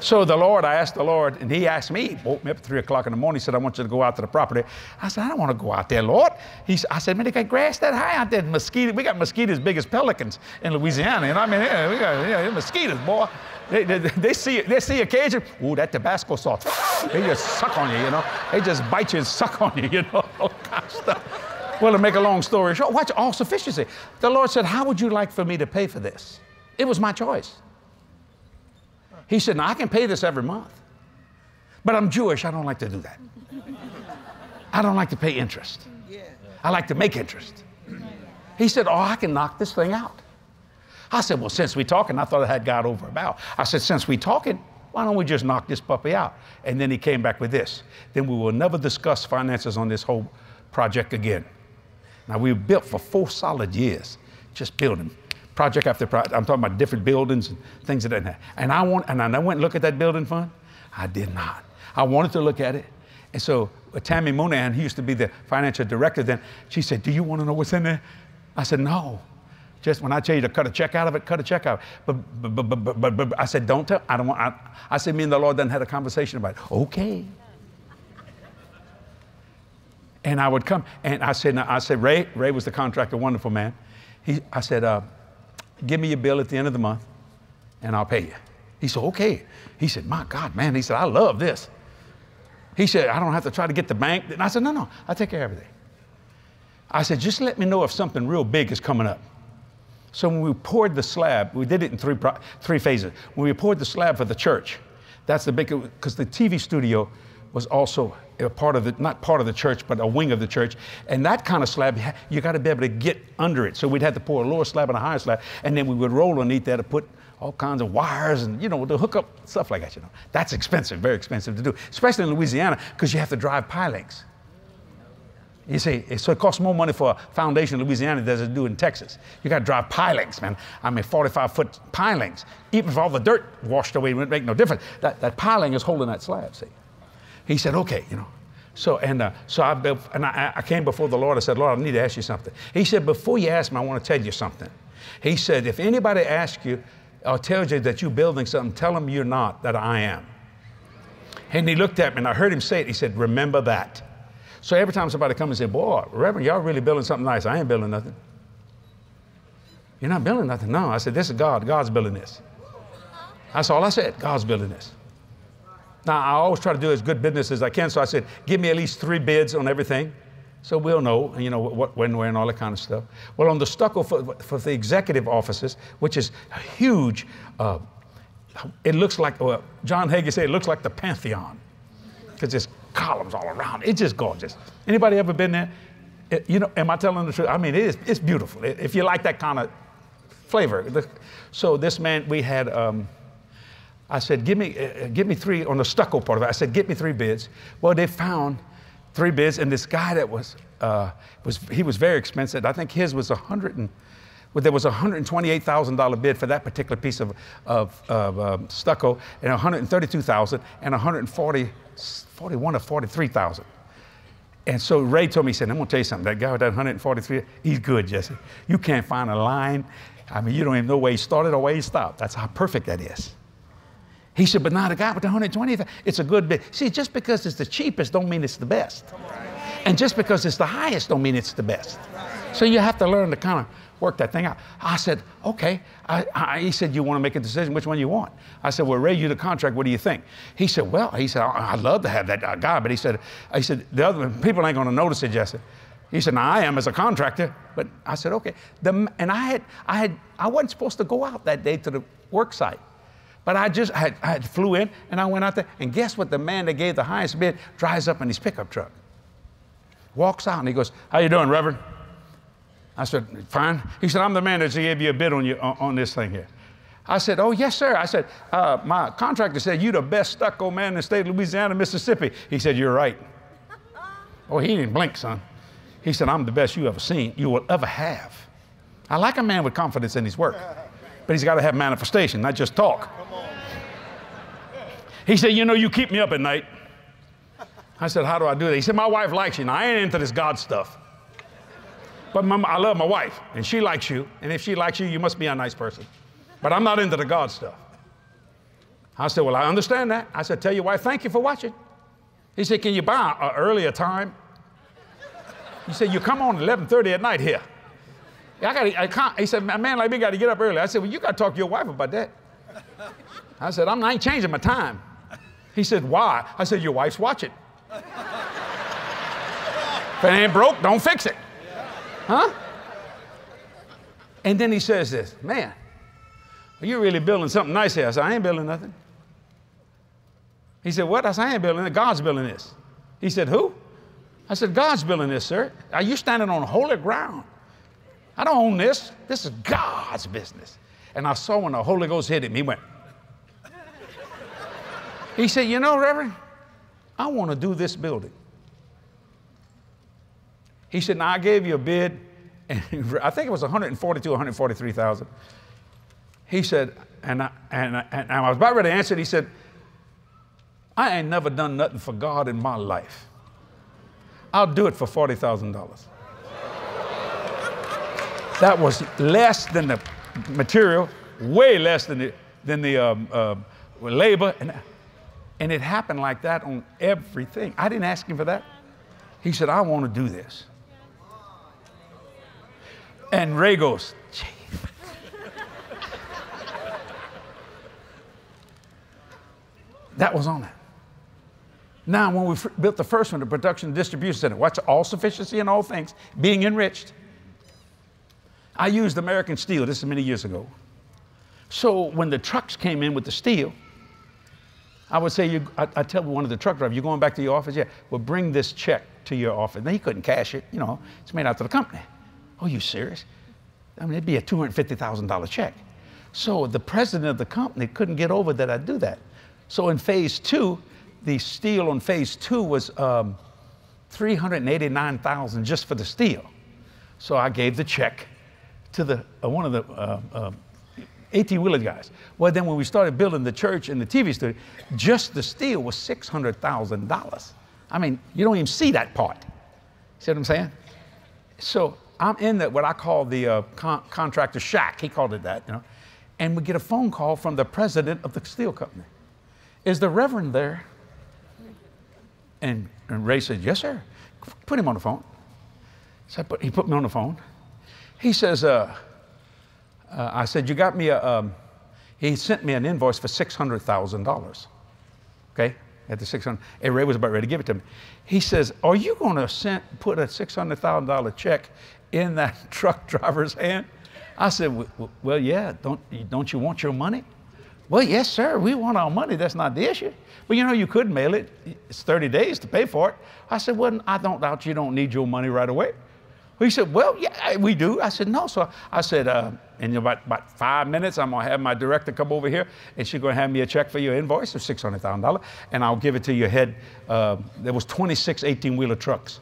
So the Lord, I asked the Lord, and He asked me, woke me up at three o'clock in the morning. He said, I want you to go out to the property. I said, I don't want to go out there, Lord. He, said, I said, man, they got grass that high out there. Mosquito, we got mosquitoes big as pelicans in Louisiana. Know, I mean, yeah, we got yeah, mosquitoes, boy. They, they, they, see they see occasion, ooh, that Tabasco sauce. They just suck on you, you know. They just bite you and suck on you, you know, <laughs> all kind of stuff. Well, to make a long story short, watch all sufficiency. The Lord said, How would you like for me to pay for this? It was my choice. He said, Now I can pay this every month. But I'm Jewish. I don't like to do that. I don't like to pay interest. I like to make interest. He said, Oh, I can knock this thing out. I said, Well, since we're talking, I thought I had God over about. I said, Since we talking, why don't we just knock this puppy out? And then he came back with this. Then we will never discuss finances on this whole project again. Now, we were built for four solid years, just building project after project. I'm talking about different buildings and things of that. And I want, and I went and looked at that building fund. I did not. I wanted to look at it. And so uh, Tammy Monahan, he used to be the financial director then, she said, Do you want to know what's in there? I said, No. Just when I tell you to cut a check out of it, cut a check out. But, but, but, but, but, I said, Don't tell. I don't want, I, I said, Me and the Lord then had a conversation about it. Okay. And I would come, and I said, I said, Ray, Ray was the contractor, wonderful man. He, I said, uh, give me your bill at the end of the month, and I'll pay you. He said, okay. He said, my God, man. He said, I love this. He said, I don't have to try to get the bank. And I said, no, no, I take care of everything. I said, just let me know if something real big is coming up. So when we poured the slab, we did it in three, three phases. When we poured the slab for the church, that's the big, because the TV studio was also a part of the, not part of the church, but a wing of the church. And that kind of slab, you got to be able to get under it. So we'd have to pour a lower slab and a higher slab, and then we would roll underneath there to put all kinds of wires and, you know, to hook up stuff like that, you know. That's expensive, very expensive to do, especially in Louisiana, because you have to drive pilings. You see, so it costs more money for a foundation in Louisiana than it do in Texas. You got to drive pilings, man. I mean, 45 foot pilings. Even if all the dirt washed away, it wouldn't make no difference. That, that piling is holding that slab, see. He said, okay, you know. So, and uh, so I, and I, I came before the Lord. I said, Lord, I need to ask you something. He said, before you ask me, I want to tell you something. He said, if anybody asks you or tells you that you're building something, tell them you're not, that I am. And he looked at me and I heard him say it. He said, remember that. So every time somebody comes and says, boy, Reverend, y'all really building something nice. I ain't building nothing. You're not building nothing. No, I said, this is God. God's building this. That's all I said. God's building this. Now, I always try to do as good business as I can, so I said, give me at least three bids on everything. So we'll know, you know, what, when, where, and all that kind of stuff. Well, on the stucco for, for the executive offices, which is huge, uh, it looks like, well, John Hagee said, it looks like the Pantheon, because there's columns all around. It's just gorgeous. Anybody ever been there? It, you know, am I telling the truth? I mean, it is, it's beautiful. If you like that kind of flavor. So this man, we had, um, I said, give me, uh, uh, give me three on the stucco part of it. I said, get me three bids. Well, they found three bids, and this guy that was, uh, was he was very expensive. I think his was a hundred and, well, there was a $128,000 bid for that particular piece of, of, of um, stucco, and 132,000, and 140, 41 or 43,000. And so Ray told me, he said, I'm to tell you something. That guy with that 143, he's good, Jesse. You can't find a line. I mean, you don't even know where he started or where he stopped. That's how perfect that is. He said, but not a guy with the 120. It's a good bid. See, just because it's the cheapest don't mean it's the best. And just because it's the highest don't mean it's the best. So you have to learn to kind of work that thing out. I said, okay. I, I, he said, you want to make a decision which one you want. I said, well, Ray, you the contract. What do you think? He said, well, he said, I'd love to have that uh, guy, but he said, he said, the other people ain't going to notice it, Jesse. He said, now I am as a contractor, but I said, okay. The, and I had, I had, I wasn't supposed to go out that day to the work site. But I just I I flew in and I went out there, and guess what? The man that gave the highest bid drives up in his pickup truck, walks out, and he goes, "How you doing, Reverend?" I said, "Fine." He said, "I'm the man that gave you a bid on you on, on this thing here." I said, "Oh yes, sir." I said, uh, "My contractor said you're the best stucco man in the state of Louisiana, Mississippi." He said, "You're right." <laughs> oh, he didn't blink, son. He said, "I'm the best you ever seen, you will ever have." I like a man with confidence in his work, but he's got to have manifestation, not just talk. He said, You know, you keep me up at night. I said, How do I do that? He said, My wife likes you. Now, I ain't into this God stuff. But my, I love my wife, and she likes you. And if she likes you, you must be a nice person. But I'm not into the God stuff. I said, Well, I understand that. I said, Tell your wife, thank you for watching. He said, Can you buy an earlier time? He said, You come on 11:30 at night here. I got. I can't. He said, A man like me got to get up early. I said, Well, you got to talk to your wife about that. I said, I'm not changing my time. He said, Why? I said, Your wife's watching. if it ain't broke, don't fix it. Huh? And then he says this, Man, are you really building something nice here? I said, I ain't building nothing. He said, What? I said, I ain't building it. God's building this. He said, Who? I said, God's building this, sir. Are you standing on holy ground? I don't own this. This is God's business. And I saw when the Holy Ghost hit him, he went. he said, You know, Reverend, I want to do this building. He said, Now I gave you a bid, and <laughs> I think it was 142, 143,000. He said, and I, and, I, and I was about ready to answer it. He said, I ain't never done nothing for God in my life. I'll do it for $40,000. That was less than the material, way less than the, than the um, uh, labor. And, and it happened like that on everything. I didn't ask him for that. He said, I want to do this. And Ray goes, that was on that. Now, when we built the first one, the production distribution center, what's all sufficiency in all things, being enriched. I used American steel, this is many years ago. So when the trucks came in with the steel, I would say, you, I, I tell one of the truck drivers, you're going back to your office? Yeah, well, bring this check to your office. Then he couldn't cash it, you know, it's made out to the company. Oh, you serious? I mean, it'd be a $250,000 check. So the president of the company couldn't get over that I'd do that. So in phase two, the steel on phase two was um, 389,000 just for the steel. So I gave the check to the, uh, one of the uh, uh, 18 wheeler guys. Well, then when we started building the church and the TV studio, just the steel was $600,000. I mean, you don't even see that part. See what I'm saying? So I'm in the, what I call the uh, con- contractor shack. He called it that, you know. And we get a phone call from the president of the steel company. Is the reverend there? And, and Ray said, Yes, sir. Put him on the phone. So put, he put me on the phone. He says, uh, uh, I said, You got me a, um, he sent me an invoice for $600,000. Okay? At the 600, and Ray was about ready to give it to me. He says, Are you going to put a $600,000 check in that <laughs> truck driver's hand? I said, Well, yeah, don't, don't you want your money? Well, yes, sir, we want our money. That's not the issue. But you know, you could mail it. It's 30 days to pay for it. I said, Well, I don't doubt you don't need your money right away. He said, Well, yeah, we do. I said, No. So I said, uh, In about, about five minutes, I'm going to have my director come over here and she's going to hand me a check for your invoice of $600,000 and I'll give it to your head. Uh, there was 26 18 wheeler trucks.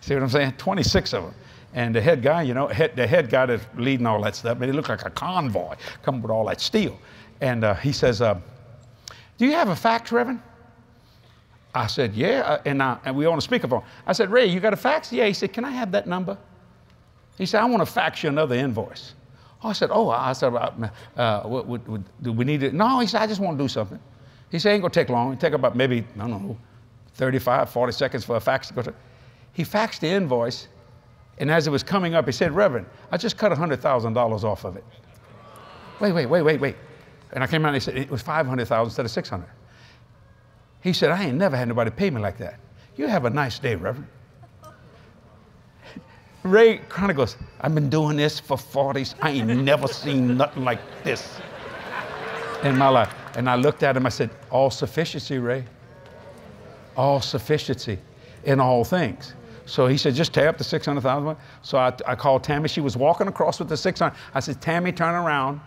See what I'm saying? 26 of them. And the head guy, you know, head, the head guy that's leading all that stuff, but he looked like a convoy coming with all that steel. And uh, he says, uh, Do you have a fax, Reverend? I said, Yeah. Uh, and, I, and we on a speakerphone. I said, Ray, you got a fax? Yeah. He said, Can I have that number? He said, I want to fax you another invoice. Oh, I said, Oh, I said, uh, what, what, what, Do we need it? No, he said, I just want to do something. He said, Ain't going to take long. It'll take about maybe, I don't know, 35, 40 seconds for a fax to go through. He faxed the invoice. And as it was coming up, he said, Reverend, I just cut $100,000 off of it. Wait, wait, wait, wait, wait. And I came out and he said, it was 500,000 instead of 600. He said, I ain't never had nobody pay me like that. You have a nice day, Reverend. Ray Chronicles, I've been doing this for 40s. I ain't never seen nothing like this in my life. And I looked at him, I said, All sufficiency, Ray. All sufficiency in all things. So he said, just tear up the 600,000. So I, I called Tammy. She was walking across with the 600. I said, Tammy, turn around.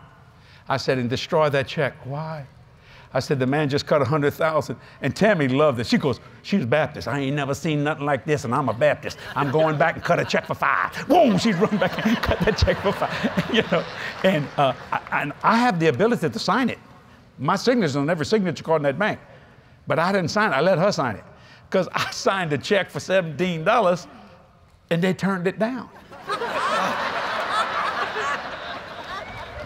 I said, and destroy that check. Why? I said, the man just cut 100,000. And Tammy loved it. She goes, she's Baptist. I ain't never seen nothing like this, and I'm a Baptist. I'm going back and cut a check for five. Boom, she's run back and <laughs> cut that check for five. <laughs> you know, and, uh, I, and I have the ability to sign it. My signature's on every signature card in that bank. But I didn't sign it. I let her sign it because I <laughs> signed a check for $17 and they turned it down.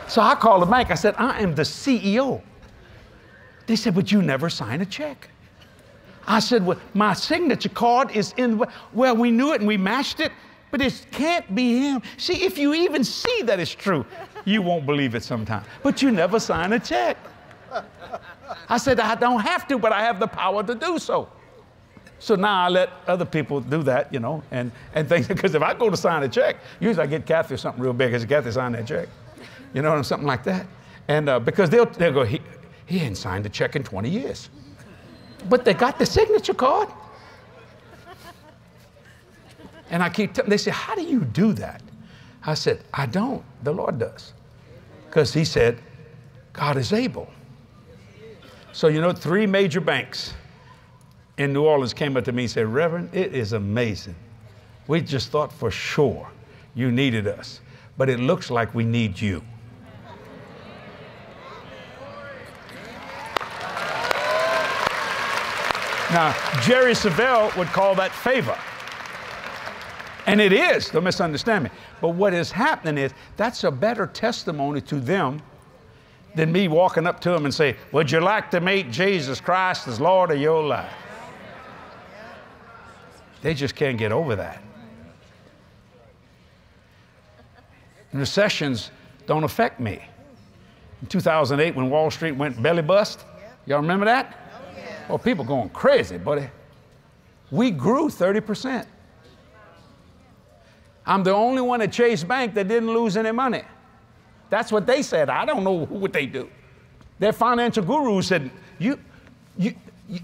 so I called the bank. I said, I am the CEO. They said, But you never sign a check. I said, Well, my signature card is in. Well, we knew it and we matched it, but it can't be him. See, if you even see that it's true, you won't believe it sometime. But you never sign a check. I said, I don't have to, but I have the power to do so. So now I let other people do that, you know, and, and things, <laughs> because if I go to sign a check, usually I get Cathy or something real big, because Cathy sign that check, you know, and something like that. And uh, because they'll, they'll go, he, hadn't signed a check in 20 years. But they got the signature card. And I keep telling they say, How do you do that? I said, I don't. The Lord does. Because He said, God is able. So, you know, three major banks in New Orleans came up to me and said, Reverend, it is amazing. We just thought for sure you needed us, but it looks like we need you. Now, Jerry Savelle would call that favor. And it is, don't misunderstand me. But what is happening is that's a better testimony to them than me walking up to them and say, Would you like to meet Jesus Christ as Lord of your life? They just can't get over that. Recessions don't affect me. In 2008, when Wall Street went belly bust, y'all remember that? Well, people going crazy, buddy. We grew 30%. I'm the only one at Chase Bank that didn't lose any money. That's what they said. I don't know <laughs> what they do. Their financial guru said, you, you, you,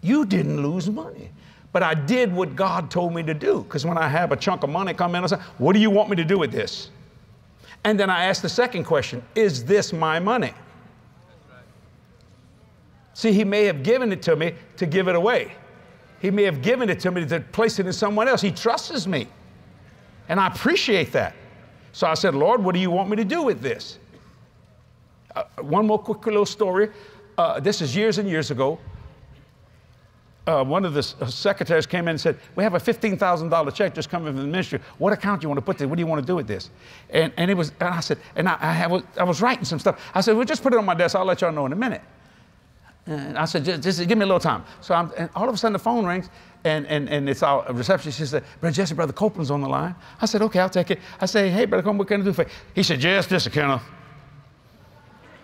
you didn't lose money. But I did what God told me to do. Because when I have a chunk of money come in, I say, What do you want me to do with this? And then I ask the second question Is this my money? See, He may have given it to me to give it away. He may have given it to me to place it in someone else. He trusts me. And I appreciate that. So I said, Lord, what do you want me to do with this? Uh, one more quick little story. Uh, this is years and years ago uh, one of the uh, secretaries came in and said, We have a $15,000 check just coming from the ministry. What account do you want to put this? What do you want to do with this? And, and, it was, and I said, and I, I, have, I was writing some stuff. I said, Well, just put it on my desk. I'll let y'all know in a minute. And I said, just, just give me a little time. So I'm, and all of a sudden the phone rings and, and, and it's our receptionist. She said, Brother Jesse, Brother Copeland's on the line. I said, okay, I'll take it. I say, hey, Brother Copeland, what can I do for you? He said, yes, this is Kenneth.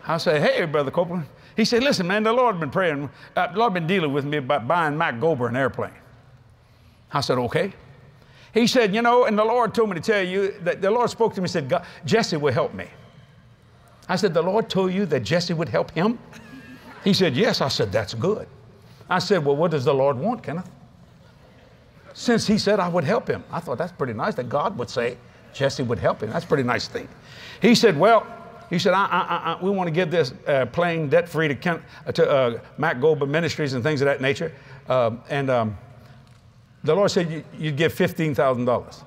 I said, hey, Brother Copeland. He said, Listen, man, the Lord been praying, uh, the Lord been dealing with me about buying Mac Gober an airplane. I said, Okay. He said, You know, and the Lord told me to tell you that the Lord spoke to me and said, Jesse will help me. I said, The Lord told you that Jesse would help him? He said, Yes. I said, That's good. I said, Well, what does the Lord want, Kenneth? Since he said I would help him, I thought that's pretty nice that God would say Jesse would help him. That's a pretty nice thing. He said, Well, he said, I, I, I, we want to give this uh, plane debt free to, Ken, uh, to uh, Mac Gober Ministries and things of that nature. Um, and um, the Lord said, you, would give $15,000.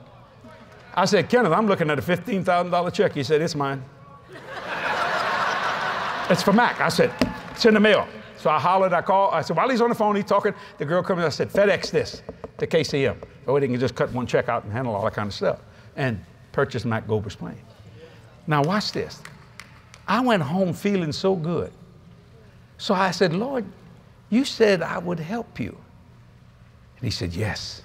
I said, Kenneth, I'm looking at a $15,000 check. He said, It's mine. <laughs> it's for Mac. I said, It's in the mail. So I hollered, I called. I said, While he's on the phone, he's talking. The girl comes. I said, FedEx this to KCM. So they can just cut one check out and handle all that kind of stuff and purchase Mac Gober's plane. Now, watch this. I went home feeling so good. So I said, Lord, you said I would help you. And he said, Yes.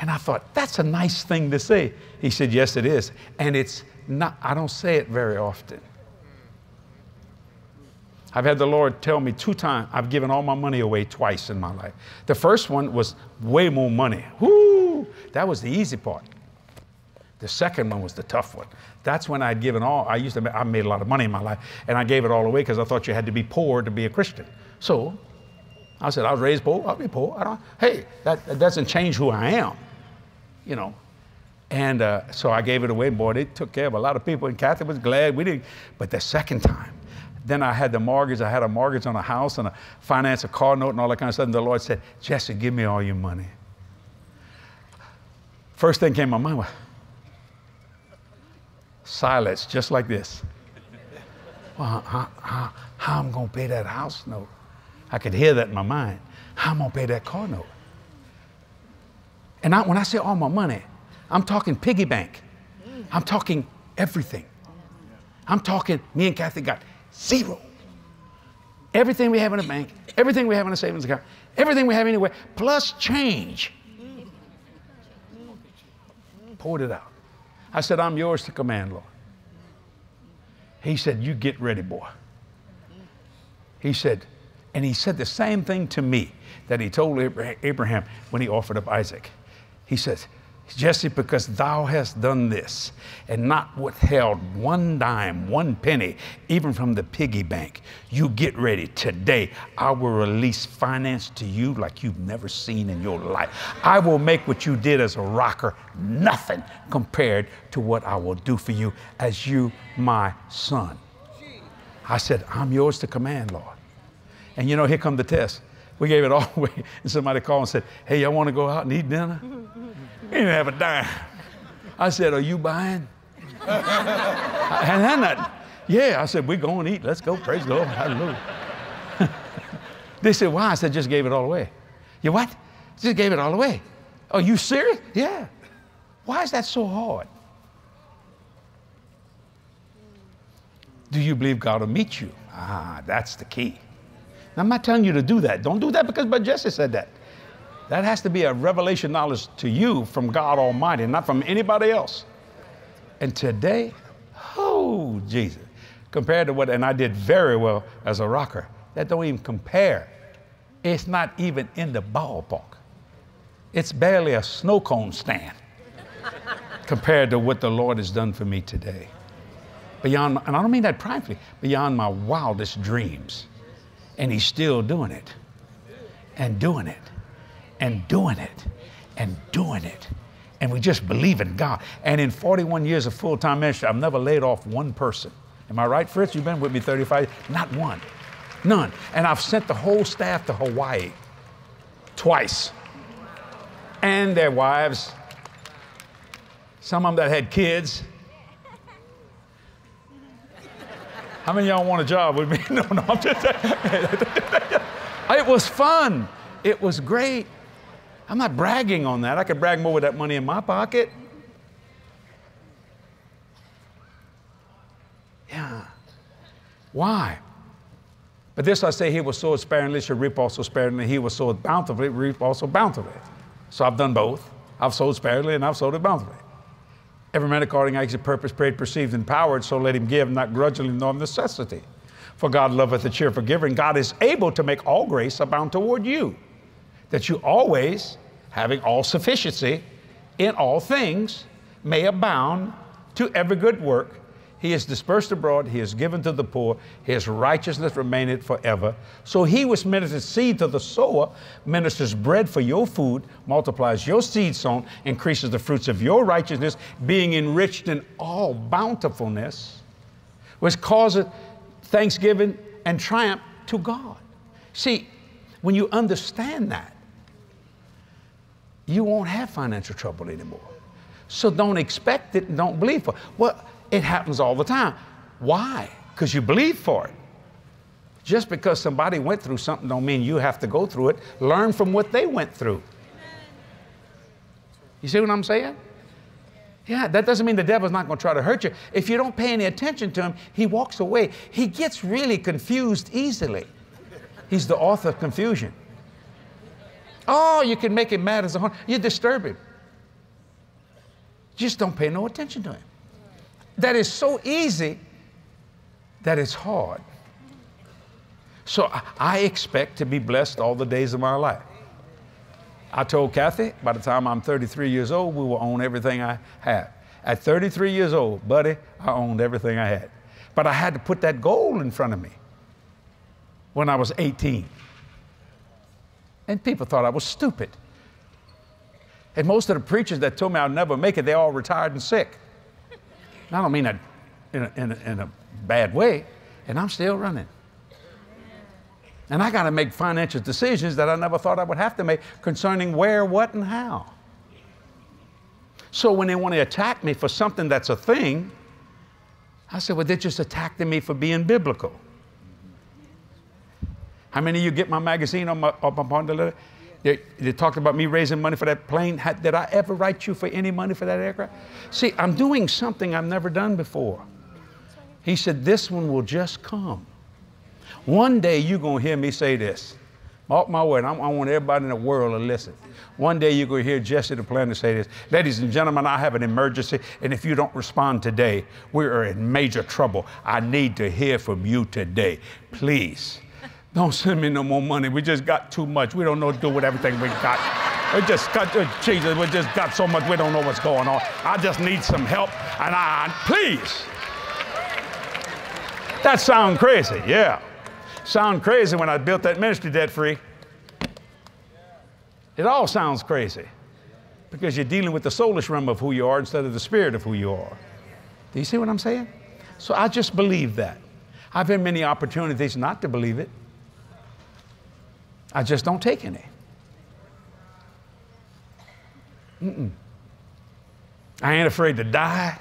And I thought, that's a nice thing to say. He said, Yes, it is. And it's not, I don't say it very often. I've had the Lord tell me two times, I've given all my money away twice in my life. The first one was way more money. Whoo! That was the easy part. The second one was the tough one. That's when I'd given all, I used to, I made a lot of money in my life, and I gave it all away because I thought you had to be poor to be a Christian. So I said, I was raised poor, I'll be poor. I don't, hey, that, that doesn't change who I am, you know. And uh, so I gave it away. Boy, it took care of a lot of people, and Cathy was glad we didn't. But the second time, then I had the mortgage. I had a mortgage on a house and a finance, a car note, and all that kind of stuff. And the Lord said, Jesse, give me all your money. First thing came to my mind was, silence, just like this. Well, how, how, how am I going to pay that house note? I could hear that in my mind. How I'm I going to pay that car note? And I, when I say all my money, I'm talking piggy bank. I'm talking everything. I'm talking, me and Cathy got zero. Everything we have in the bank, everything we have in a savings account, everything we have anywhere, plus change. Poured it out. I said, I'm yours to command, Lord. He said, You get ready, boy. He said, and he said the same thing to me that he told Abraham when he offered up Isaac. He says, Jesse, because thou hast done this and not withheld one dime, one penny, even from the piggy bank, you get ready. Today, I will release finance to you like you've never seen in your life. I will make what you did as a rocker nothing compared to what I will do for you as you, my son. I said, I'm yours to command, Lord. And you know, here come the test. We gave it all <laughs> away. And somebody called and said, Hey, y'all want to go out and eat dinner? He didn't have a dime. I said, Are you buying? <laughs> and then that, yeah, I said, We're going to eat. Let's go. Praise the Lord. Hallelujah. <laughs> they said, Why? I said, Just gave it all away. You what? Just gave it all away. Are you serious? Yeah. Why is that so hard? Do you believe God will meet you? Ah, that's the key. Now, I'm not telling you to do that. Don't do that because but Jesse said that. That has to be a revelation knowledge to you from God Almighty, not from anybody else. And today, oh, Jesus, compared to what, and I did very well as a rocker, that don't even compare. It's not even in the ballpark. It's barely a snow cone stand <laughs> compared to what the Lord has done for me today. Beyond, and I don't mean that pridefully, beyond my wildest dreams. And He's still doing it, and doing it, and doing it and doing it. And we just believe in God. And in 41 years of full time ministry, I've never laid off one person. Am I right, Fritz? You've been with me 35 years? Not one. None. And I've sent the whole staff to Hawaii twice. And their wives, some of them that had kids. How many y'all want a job with me? <laughs> No, no, I'm just <laughs> It was fun. It was great. I'm not bragging on that. I could brag more with that money in my pocket. Yeah. Why? But this I say, he was sowed sparingly, shall reap also sparingly. He was sowed bountifully, reap also bountifully. So I've done both. I've sowed sparingly and I've sowed it bountifully. Every man according to his purpose, prayed, perceived, and empowered, so let him give, not grudgingly nor of necessity. For God loveth a cheerful giver, and God is able to make all grace abound toward you, that you always, having all sufficiency in all things, may abound to every good work. He is dispersed abroad, he is given to the poor, his righteousness remaineth forever. So he which ministers seed to the sower, ministers bread for your food, multiplies your seed sown, increases the fruits of your righteousness, being enriched in all bountifulness, which causeth thanksgiving and triumph to God. See, when you understand that, you won't have financial trouble anymore. So don't expect it and don't believe for it. Well, it happens all the time. Why? Because you believe for it. Just because somebody went through something don't mean you have to go through it. Learn from what they went through. You see what I'm saying? Yeah, that doesn't mean the devil's not going to try to hurt you. If you don't pay any attention to him, he walks away. He gets really confused easily. He's the author of confusion. Oh, you can make him mad as a horn. You disturb him. Just don't pay no attention to him. That is so easy that it's hard. So I expect to be blessed all the days of my life. I told Cathy by the time I'm 33 years old, we will own everything I have. At 33 years old, buddy, I owned everything I had. But I had to put that goal in front of me when I was 18. And people thought I was stupid. And most of the preachers that told me I'd never make it, they all retired and sick. And I don't mean that in a, in a, in a bad way, and I'm still running. And I got to make financial decisions that I never thought I would have to make concerning where, what, and how. So when they want to attack me for something that's a thing, I said, well, they're just attacking me for being biblical. How many of you get my magazine on my, up upon the letter? They, they, talked about me raising money for that plane. Did I ever write you for any money for that aircraft? See, I'm doing something I've never done before. He said, This one will just come. One day you're going to hear me say this. Mark my word, I want everybody in the world to listen. One day you're going to hear Jesse Duplantis say this. Ladies and gentlemen, I have an emergency, and if you don't respond today, we are in major trouble. I need to hear from you today. Please, don't send me no more money. We just got too much. We don't know to do with everything we got. We just got, uh, Jesus, we just got so much, we don't know what's going on. I just need some help, and I, please. That sound crazy, yeah. Sound crazy when I built that ministry debt free. It all sounds crazy because you're dealing with the soulish realm of who you are instead of the spirit of who you are. Do you see what I'm saying? So I just believe that. I've had many opportunities not to believe it. I just don't take any. Mm-mm. I ain't afraid to die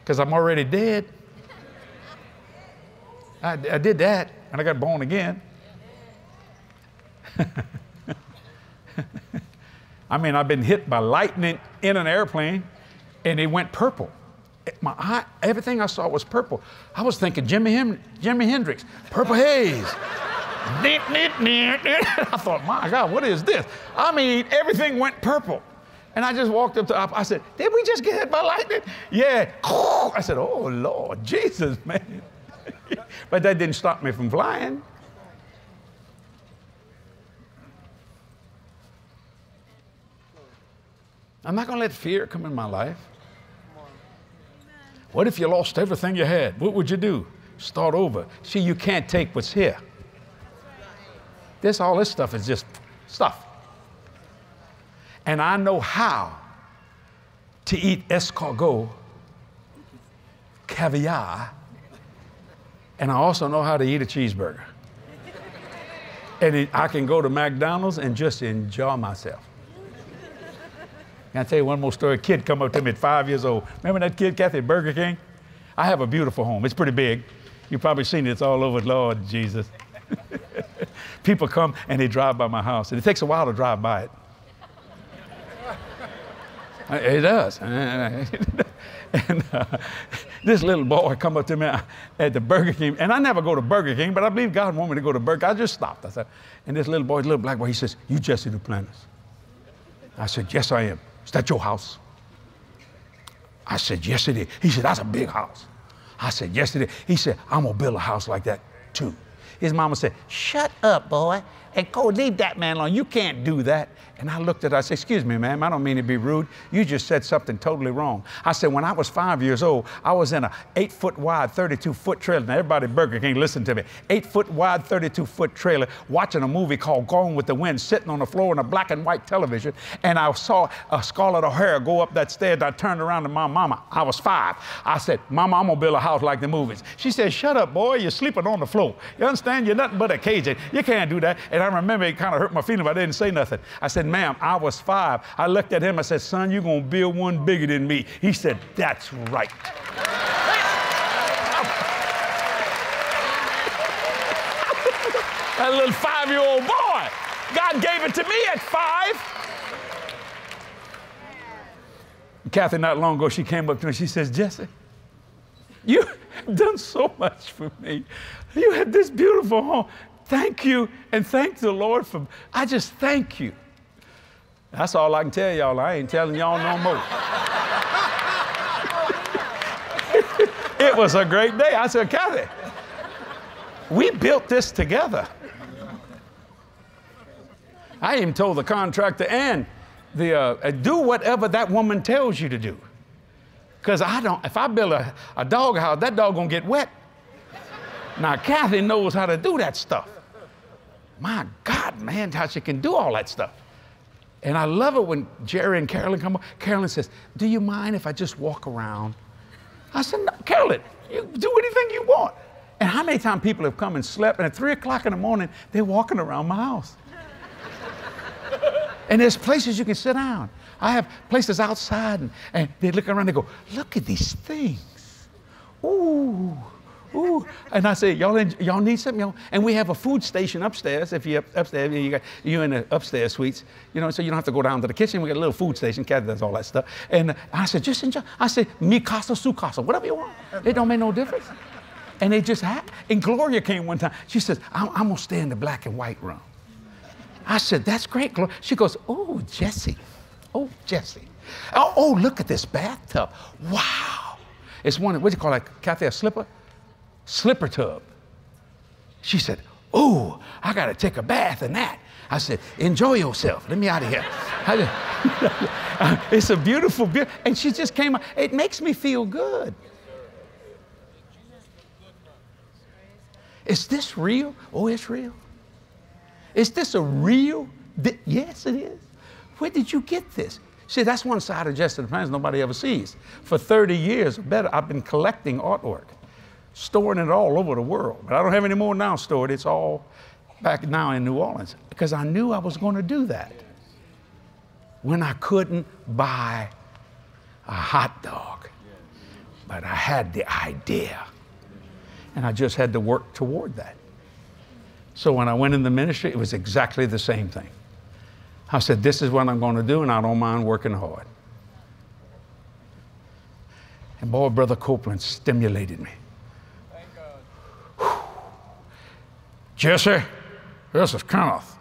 because I'm already dead. I, I did that and I got born again. <laughs> I mean, I've been hit by lightning in an airplane and it went purple. My eye, everything I saw was purple. I was thinking Jimi, Hem- Jimi Hendrix, Purple Haze. <laughs> I thought, my God, what is this? I mean, everything went purple. And I just walked up to, I said, did we just get hit by lightning? Yeah. <laughs> I said, oh, Lord, Jesus, <laughs> man. but that didn't stop me from flying. I'm not going to let fear come in my life. What if you lost everything you had? What would you do? Start over. See, you can't take what's here. This, all this stuff is just stuff. And I know how to eat escargot, caviar, and I also know how to eat a cheeseburger. And it, I can go to McDonald's and just enjoy myself. Can I tell you one more story? A kid come up to me at five years old. Remember that kid, Cathy, at Burger King? I have a beautiful home. It's pretty big. You've probably seen it. It's all over. Lord Jesus. <laughs> People come and they drive by my house, and it takes a while to drive by it. <laughs> It does. <laughs> and uh, this little boy come up to me at the Burger King, and I never go to Burger King, but I believe God wanted me to go to Burger. King. I just stopped. I said, and this little boy, little black boy, he says, "You Jesse the Duplantis?" I said, "Yes, I am." Is that your house? I said, Yes, it is. He said, That's a big house. I said, Yes, it is. He said, I'm gonna build a house like that too. His mama said, Shut up, boy, and go leave that man alone. You can't do that. And I looked at her, I said, Excuse me, ma'am, I don't mean to be rude. You just said something totally wrong. I said, When I was five years old, I was in a eight foot wide, 32 foot trailer. Now, everybody at Burger King, listen to me. Eight foot wide, 32 foot trailer, watching a movie called Gone with the Wind, sitting on the floor in a black and white television. And I saw a Scarlett O'Hara go up that stairs. I turned around to my mama. I was five. I said, Mama, I'm going to build a house like the movies. She said, Shut up, boy. You're sleeping on the floor. You understand? You're nothing but a Cajun. You can't do that. And I remember it kind of hurt my feelings, I didn't say nothing. I said, Ma'am, I was five. I looked at him, I said, Son, you're going to build one bigger than me. He said, That's right. <laughs> that little five year old boy. God gave it to me at five. Cathy, not long ago, she came up to me. She says, Jesse, you have <laughs> done so much for me. You have this beautiful home. Thank you, and thank the Lord for. I just thank you. That's all I can tell y'all. I ain't telling y'all no more. <laughs> it was a great day. I said, Cathy, we built this together. I even told the contractor and the uh, do whatever that woman tells you to do. Because I don't, if I build a, a dog house, that dog gonna get wet. Now, Cathy knows how to do that stuff. My God, man, how she can do all that stuff. And I love it when Jerry and Carolyn come up. Carolyn says, Do you mind if I just walk around? I said, no, Carolyn, you do anything you want. And how many times people have come and slept, and at 3 o'clock in the morning, they're walking around my house. and there's places you can sit down. I have places outside, and, and they look around and go, Look at these things. Ooh. Ooh. And I say, y'all, y'all need something? Y'all? And we have a food station upstairs. If you're upstairs, you got, you're in the upstairs suites, you know, so you don't have to go down to the kitchen. We got a little food station. Cathy does all that stuff. And I said, just enjoy. I said, mi casa, su casa, whatever you want. It don't make no difference. And they just had, and Gloria came one time. She says, I'm, I'm going to stay in the black and white room. I said, that's great, Gloria. She goes, oh, Jesse. Oh, Jesse. Oh, oh, look at this bathtub. Wow. It's one, what do you call that, Cathy, a slipper? Slipper tub. She said, Oh, I got to take a bath in that. I said, enjoy yourself. Let me out of here. <laughs> it's a beautiful, and she just came out. It makes me feel good. Is this real? Oh, it's real. Is this a real? yes, it is. Where did you get this? See, that's one side of Jesse Duplantis nobody ever sees. For 30 years or better, I've been collecting artwork, storing it all over the world. But I don't have any more now stored. It's all back now in New Orleans because I knew I was going to do that when I couldn't buy a hot dog. But I had the idea. And I just had to work toward that. So when I went in the ministry, it was exactly the same thing. I said, This is what I'm going to do, and I don't mind working hard. And boy, Brother Copeland stimulated me. Jesse, this is Kenneth.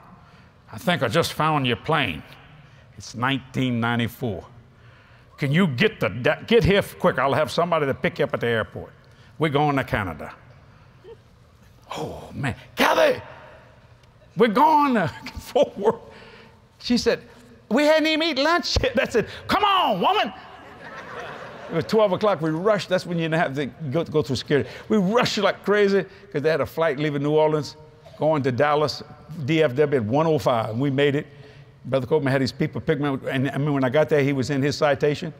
I think I just found your plane. It's 1994. Can you get, the, get here quick? I'll have somebody to pick you up at the airport. We're going to Canada. Oh, man. Cathy, we're going to <laughs> forward. She said, We hadn't even eaten lunch yet. I said, Come on, woman. Was 12 o'clock. We rushed. That's when you have to go, go through security. We rushed like crazy because they had a flight leaving New Orleans, going to Dallas, DFW at 105. And we made it. Brother Copeland had his people pick me up. And I mean, when I got there, he was in his citation.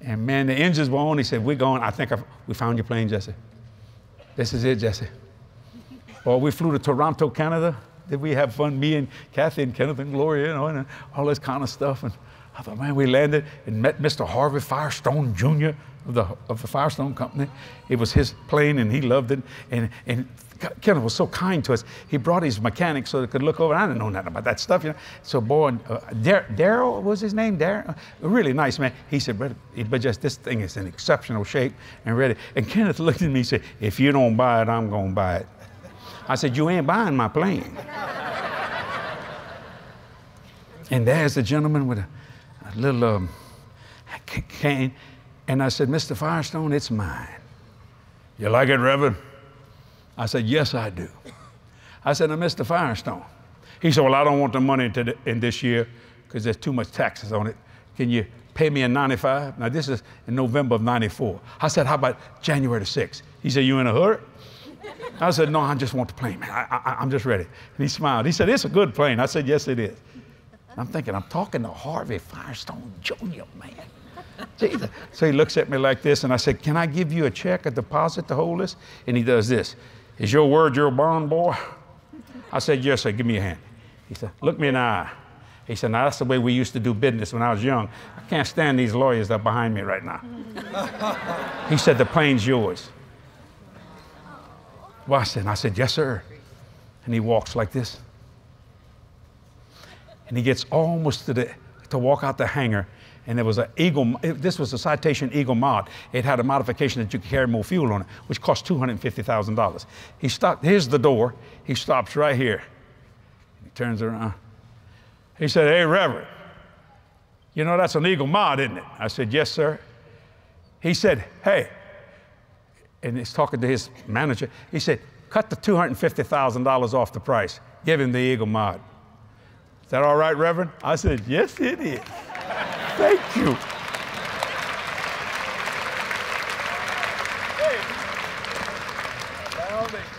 And man, the engines were on. He said, We're going. I think I've, we found your plane, Jesse. This is it, Jesse. Well, we flew to Toronto, Canada. Did we have fun? Me and Cathy and Kenneth and Gloria, you know, and all this kind of stuff. And I thought, man, we landed and met Mr. Harvey Firestone Jr. of the, of the Firestone Company. It was his plane and he loved it. And, and Kenneth was so kind to us. He brought his mechanic so they could look over. I didn't know nothing about that stuff, you know. So, boy, uh, Daryl was his name, Daryl. really nice man. He said, but, but just this thing is in exceptional shape and ready. And Kenneth looked at me and said, if you don't buy it, I'm going to buy it. I said, You ain't buying my plane. <laughs> and there's the gentleman with a, a little um, cane. And I said, Mr. Firestone, it's mine. You like it, Reverend? I said, Yes, I do. I said, Now, Mr. Firestone. He said, Well, I don't want the money the, in this year because there's too much taxes on it. Can you pay me in 95? Now, this is in November of 94. I said, How about January the 6th? He said, You in a hurry? I said, No, I just want the plane, man. I, am just ready. And he smiled. He said, It's a good plane. I said, Yes, it is. I'm thinking, I'm talking to Harvey Firestone Jr., man. <laughs> Jesus. So he looks at me like this, and I said, Can I give you a check, a deposit to hold this? And he does this. Is your word your bond, boy? I said, Yes, sir. Give me a hand. He said, Look me in the eye. He said, Now that's the way we used to do business when I was young. I can't stand these lawyers that are behind me right now. <laughs> he said, The plane's yours. Watch that. And I said, Yes, sir. And he walks like this. And he gets almost to the to walk out the hangar. And there was an Eagle, this was a Citation Eagle mod. It had a modification that you could carry more fuel on it, which cost $250,000. He stopped, here's the door. He stops right here. He turns around. He said, Hey, Reverend, you know that's an Eagle mod, isn't it? I said, Yes, sir. He said, Hey, and he's talking to his manager. He said, cut the $250,000 off the price. Give him the Eagle mod. Is that all right, Reverend? I said, yes, it is. Thank you.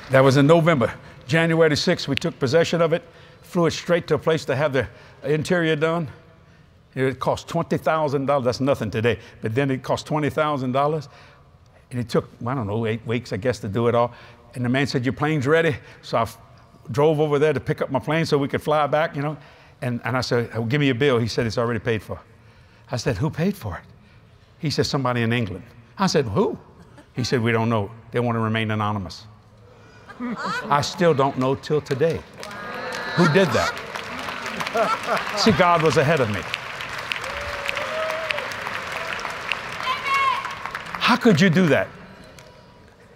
That was in November. January 6th, we took possession of it, flew it straight to a place to have the interior done. It cost $20,000. That's nothing today. But then it cost $20,000. And it took, I don't know, eight weeks, I guess, to do it all. And the man said, Your plane's ready. So I drove over there to pick up my plane so we could fly back, you know. And, and I said, Give me a bill. He said, It's already paid for. I said, Who paid for it? He said, Somebody in England. I said, Who? He said, We don't know. They want to remain anonymous. I still don't know till today. Who did that? See, God was ahead of me. How could you do that?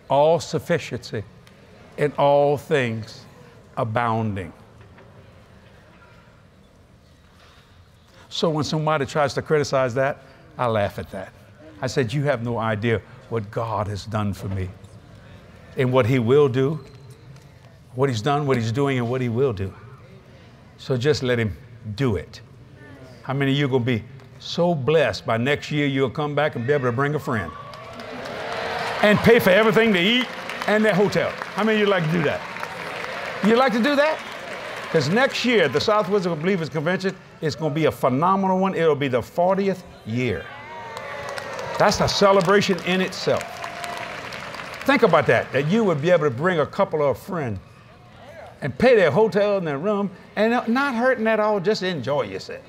All sufficiency in all things abounding. So when somebody tries to criticize that, I laugh at that. I said, You have no idea what God has done for me and what He will do. what He's done, what He's doing, and what He will do. So just let Him do it. How many of you are going to be so blessed by next year you'll come back and be able to bring a friend and pay for everything to eat and their hotel? How many of you like to do that? You'd like to do that? Because next year, the Southwest Believers Convention is going to be a phenomenal one. It'll be the 40th year. That's a celebration in itself. Think about that, that you would be able to bring a couple of friends and pay their hotel and their room and not hurting at all, just enjoy yourself.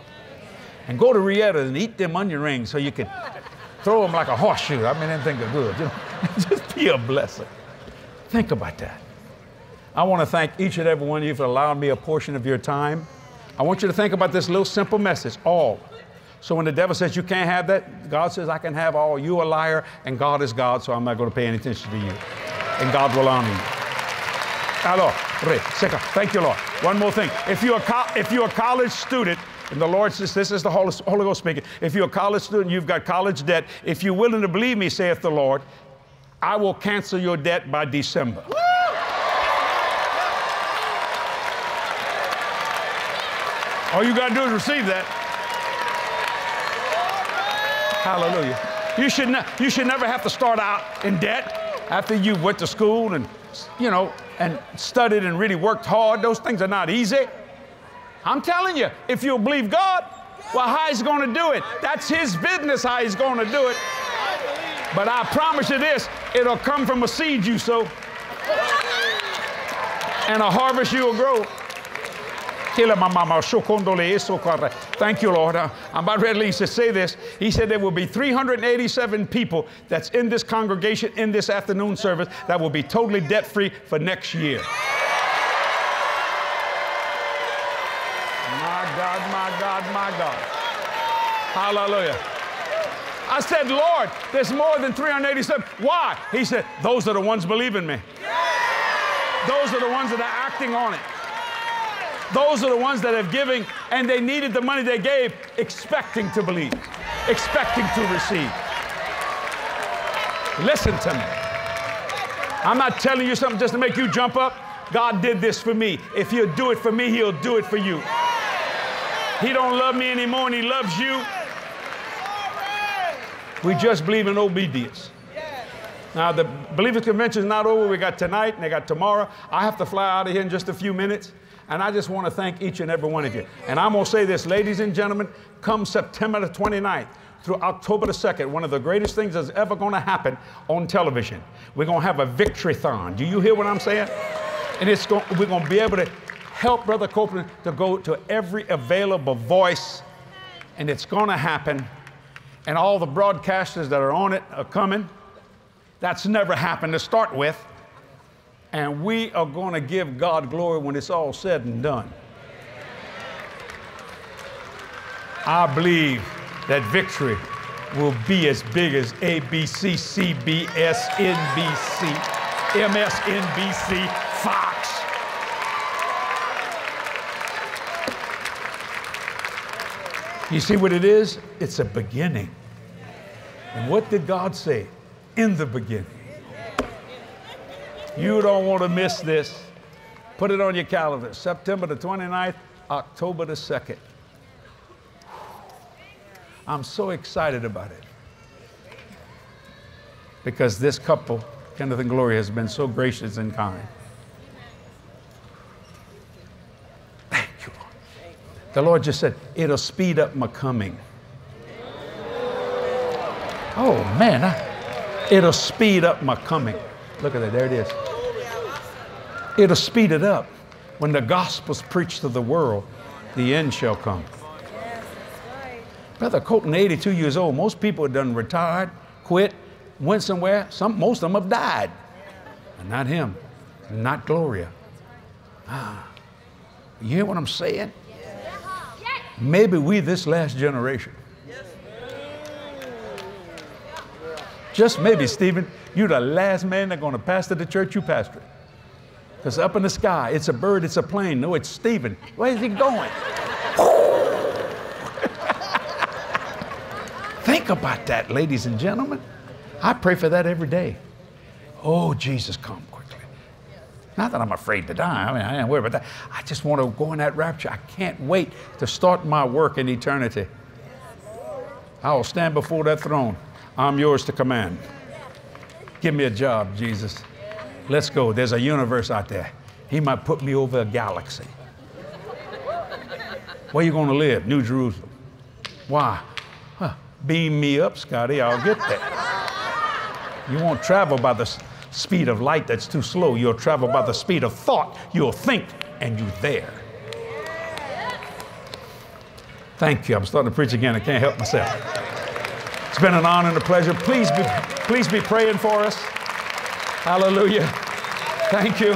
And go to Reata's and eat them onion rings so you can throw them like a horseshoe. I mean, think they're good. <laughs> Just be a blessing. Think about that. I want to thank each and every one of you for allowing me a portion of your time. I want you to think about this little simple message all. So when the devil says you can't have that, God says, I can have all. You a liar, and God is God, so I'm not going to pay any attention to you. And God will honor you. Alors, thank you, Lord. One more thing. If you're a, co- if you're a college student, and the Lord says, This is the Holy, Holy Ghost speaking. If you're a college student, you've got college debt. If you're willing to believe me, saith the Lord, I will cancel your debt by December. All you got to do is receive that. Hallelujah. You should, ne- you should never have to start out in debt after you went to school and, you know, and studied and really worked hard. Those things are not easy. I'm telling you, if you'll believe God, well, how he's going to do it? That's his business how he's going to do it. But I promise you this, it'll come from a seed you sow and a harvest you will grow. Thank you, Lord. Uh, I'm about ready to say this. He said there will be 387 people that's in this congregation in this afternoon service that will be totally debt free for next year. My God, my God, my God. Hallelujah. I said, Lord, there's more than 387. Why? He said, those are the ones believing me. Those are the ones that are acting on it. Those are the ones that have given and they needed the money they gave, expecting to believe, expecting to receive. Listen to me. I'm not telling you something just to make you jump up. God did this for me. If he'll do it for me, he'll do it for you. He don't love me anymore and he loves you. We just believe in obedience. Now, the Believers Convention is not over. We got tonight and they got tomorrow. I have to fly out of here in just a few minutes. And I just want to thank each and every one of you. And I'm going to say this, ladies and gentlemen, come September the 29th through October the 2nd, one of the greatest things that's ever going to happen on television. We're going to have a victory-thon. Do you hear what I'm saying? And it's going, we're going to be able to help Brother Copeland to go to every available voice. And it's going to happen. And all the broadcasters that are on it are coming. That's never happened to start with. And we are going to give God glory when it's all said and done. I believe that victory will be as big as ABC, CBS, NBC, MSNBC, Fox. You see what it is? It's a beginning. And what did God say in the beginning? You don't want to miss this. Put it on your calendar. September the 29th, October the 2nd. I'm so excited about it. Because this couple, Kenneth and Gloria, has been so gracious and kind. Thank you. The Lord just said, it'll speed up my coming. Oh, man, I, it'll speed up my coming. Look at that, there it is. It'll speed it up. When the gospel's preached to the world, the end shall come. Brother Copeland, 82 years old. Most people have done retired, quit, went somewhere. Some, most of them have died. And not him, not Gloria. Ah, you hear what I'm saying? Maybe we this last generation. Just maybe, Stephen, you're the last man that's going to pastor the church you pastor. Because up in the sky, it's a bird, it's a plane. No, it's Stephen. Where's he going? <laughs> Think about that, ladies and gentlemen. I pray for that every day. Oh, Jesus, come quickly. Not that I'm afraid to die. I mean, I ain't worried about that. I just want to go in that rapture. I can't wait to start my work in eternity. I will stand before that throne. I'm yours to command. Give me a job, Jesus. Let's go. There's a universe out there. He might put me over a galaxy. Where you going to live? New Jerusalem. Why? Huh. Beam me up, Scotty. I'll get there. You won't travel by the speed of light that's too slow. You'll travel by the speed of thought. You'll think, and you're there. Thank you. I'm starting to preach again. I can't help myself. It's been an honor and a pleasure. Please be, please be praying for us. Hallelujah. Thank you.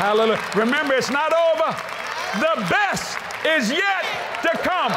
Hallelujah. Remember, it's not over. The best is yet to come.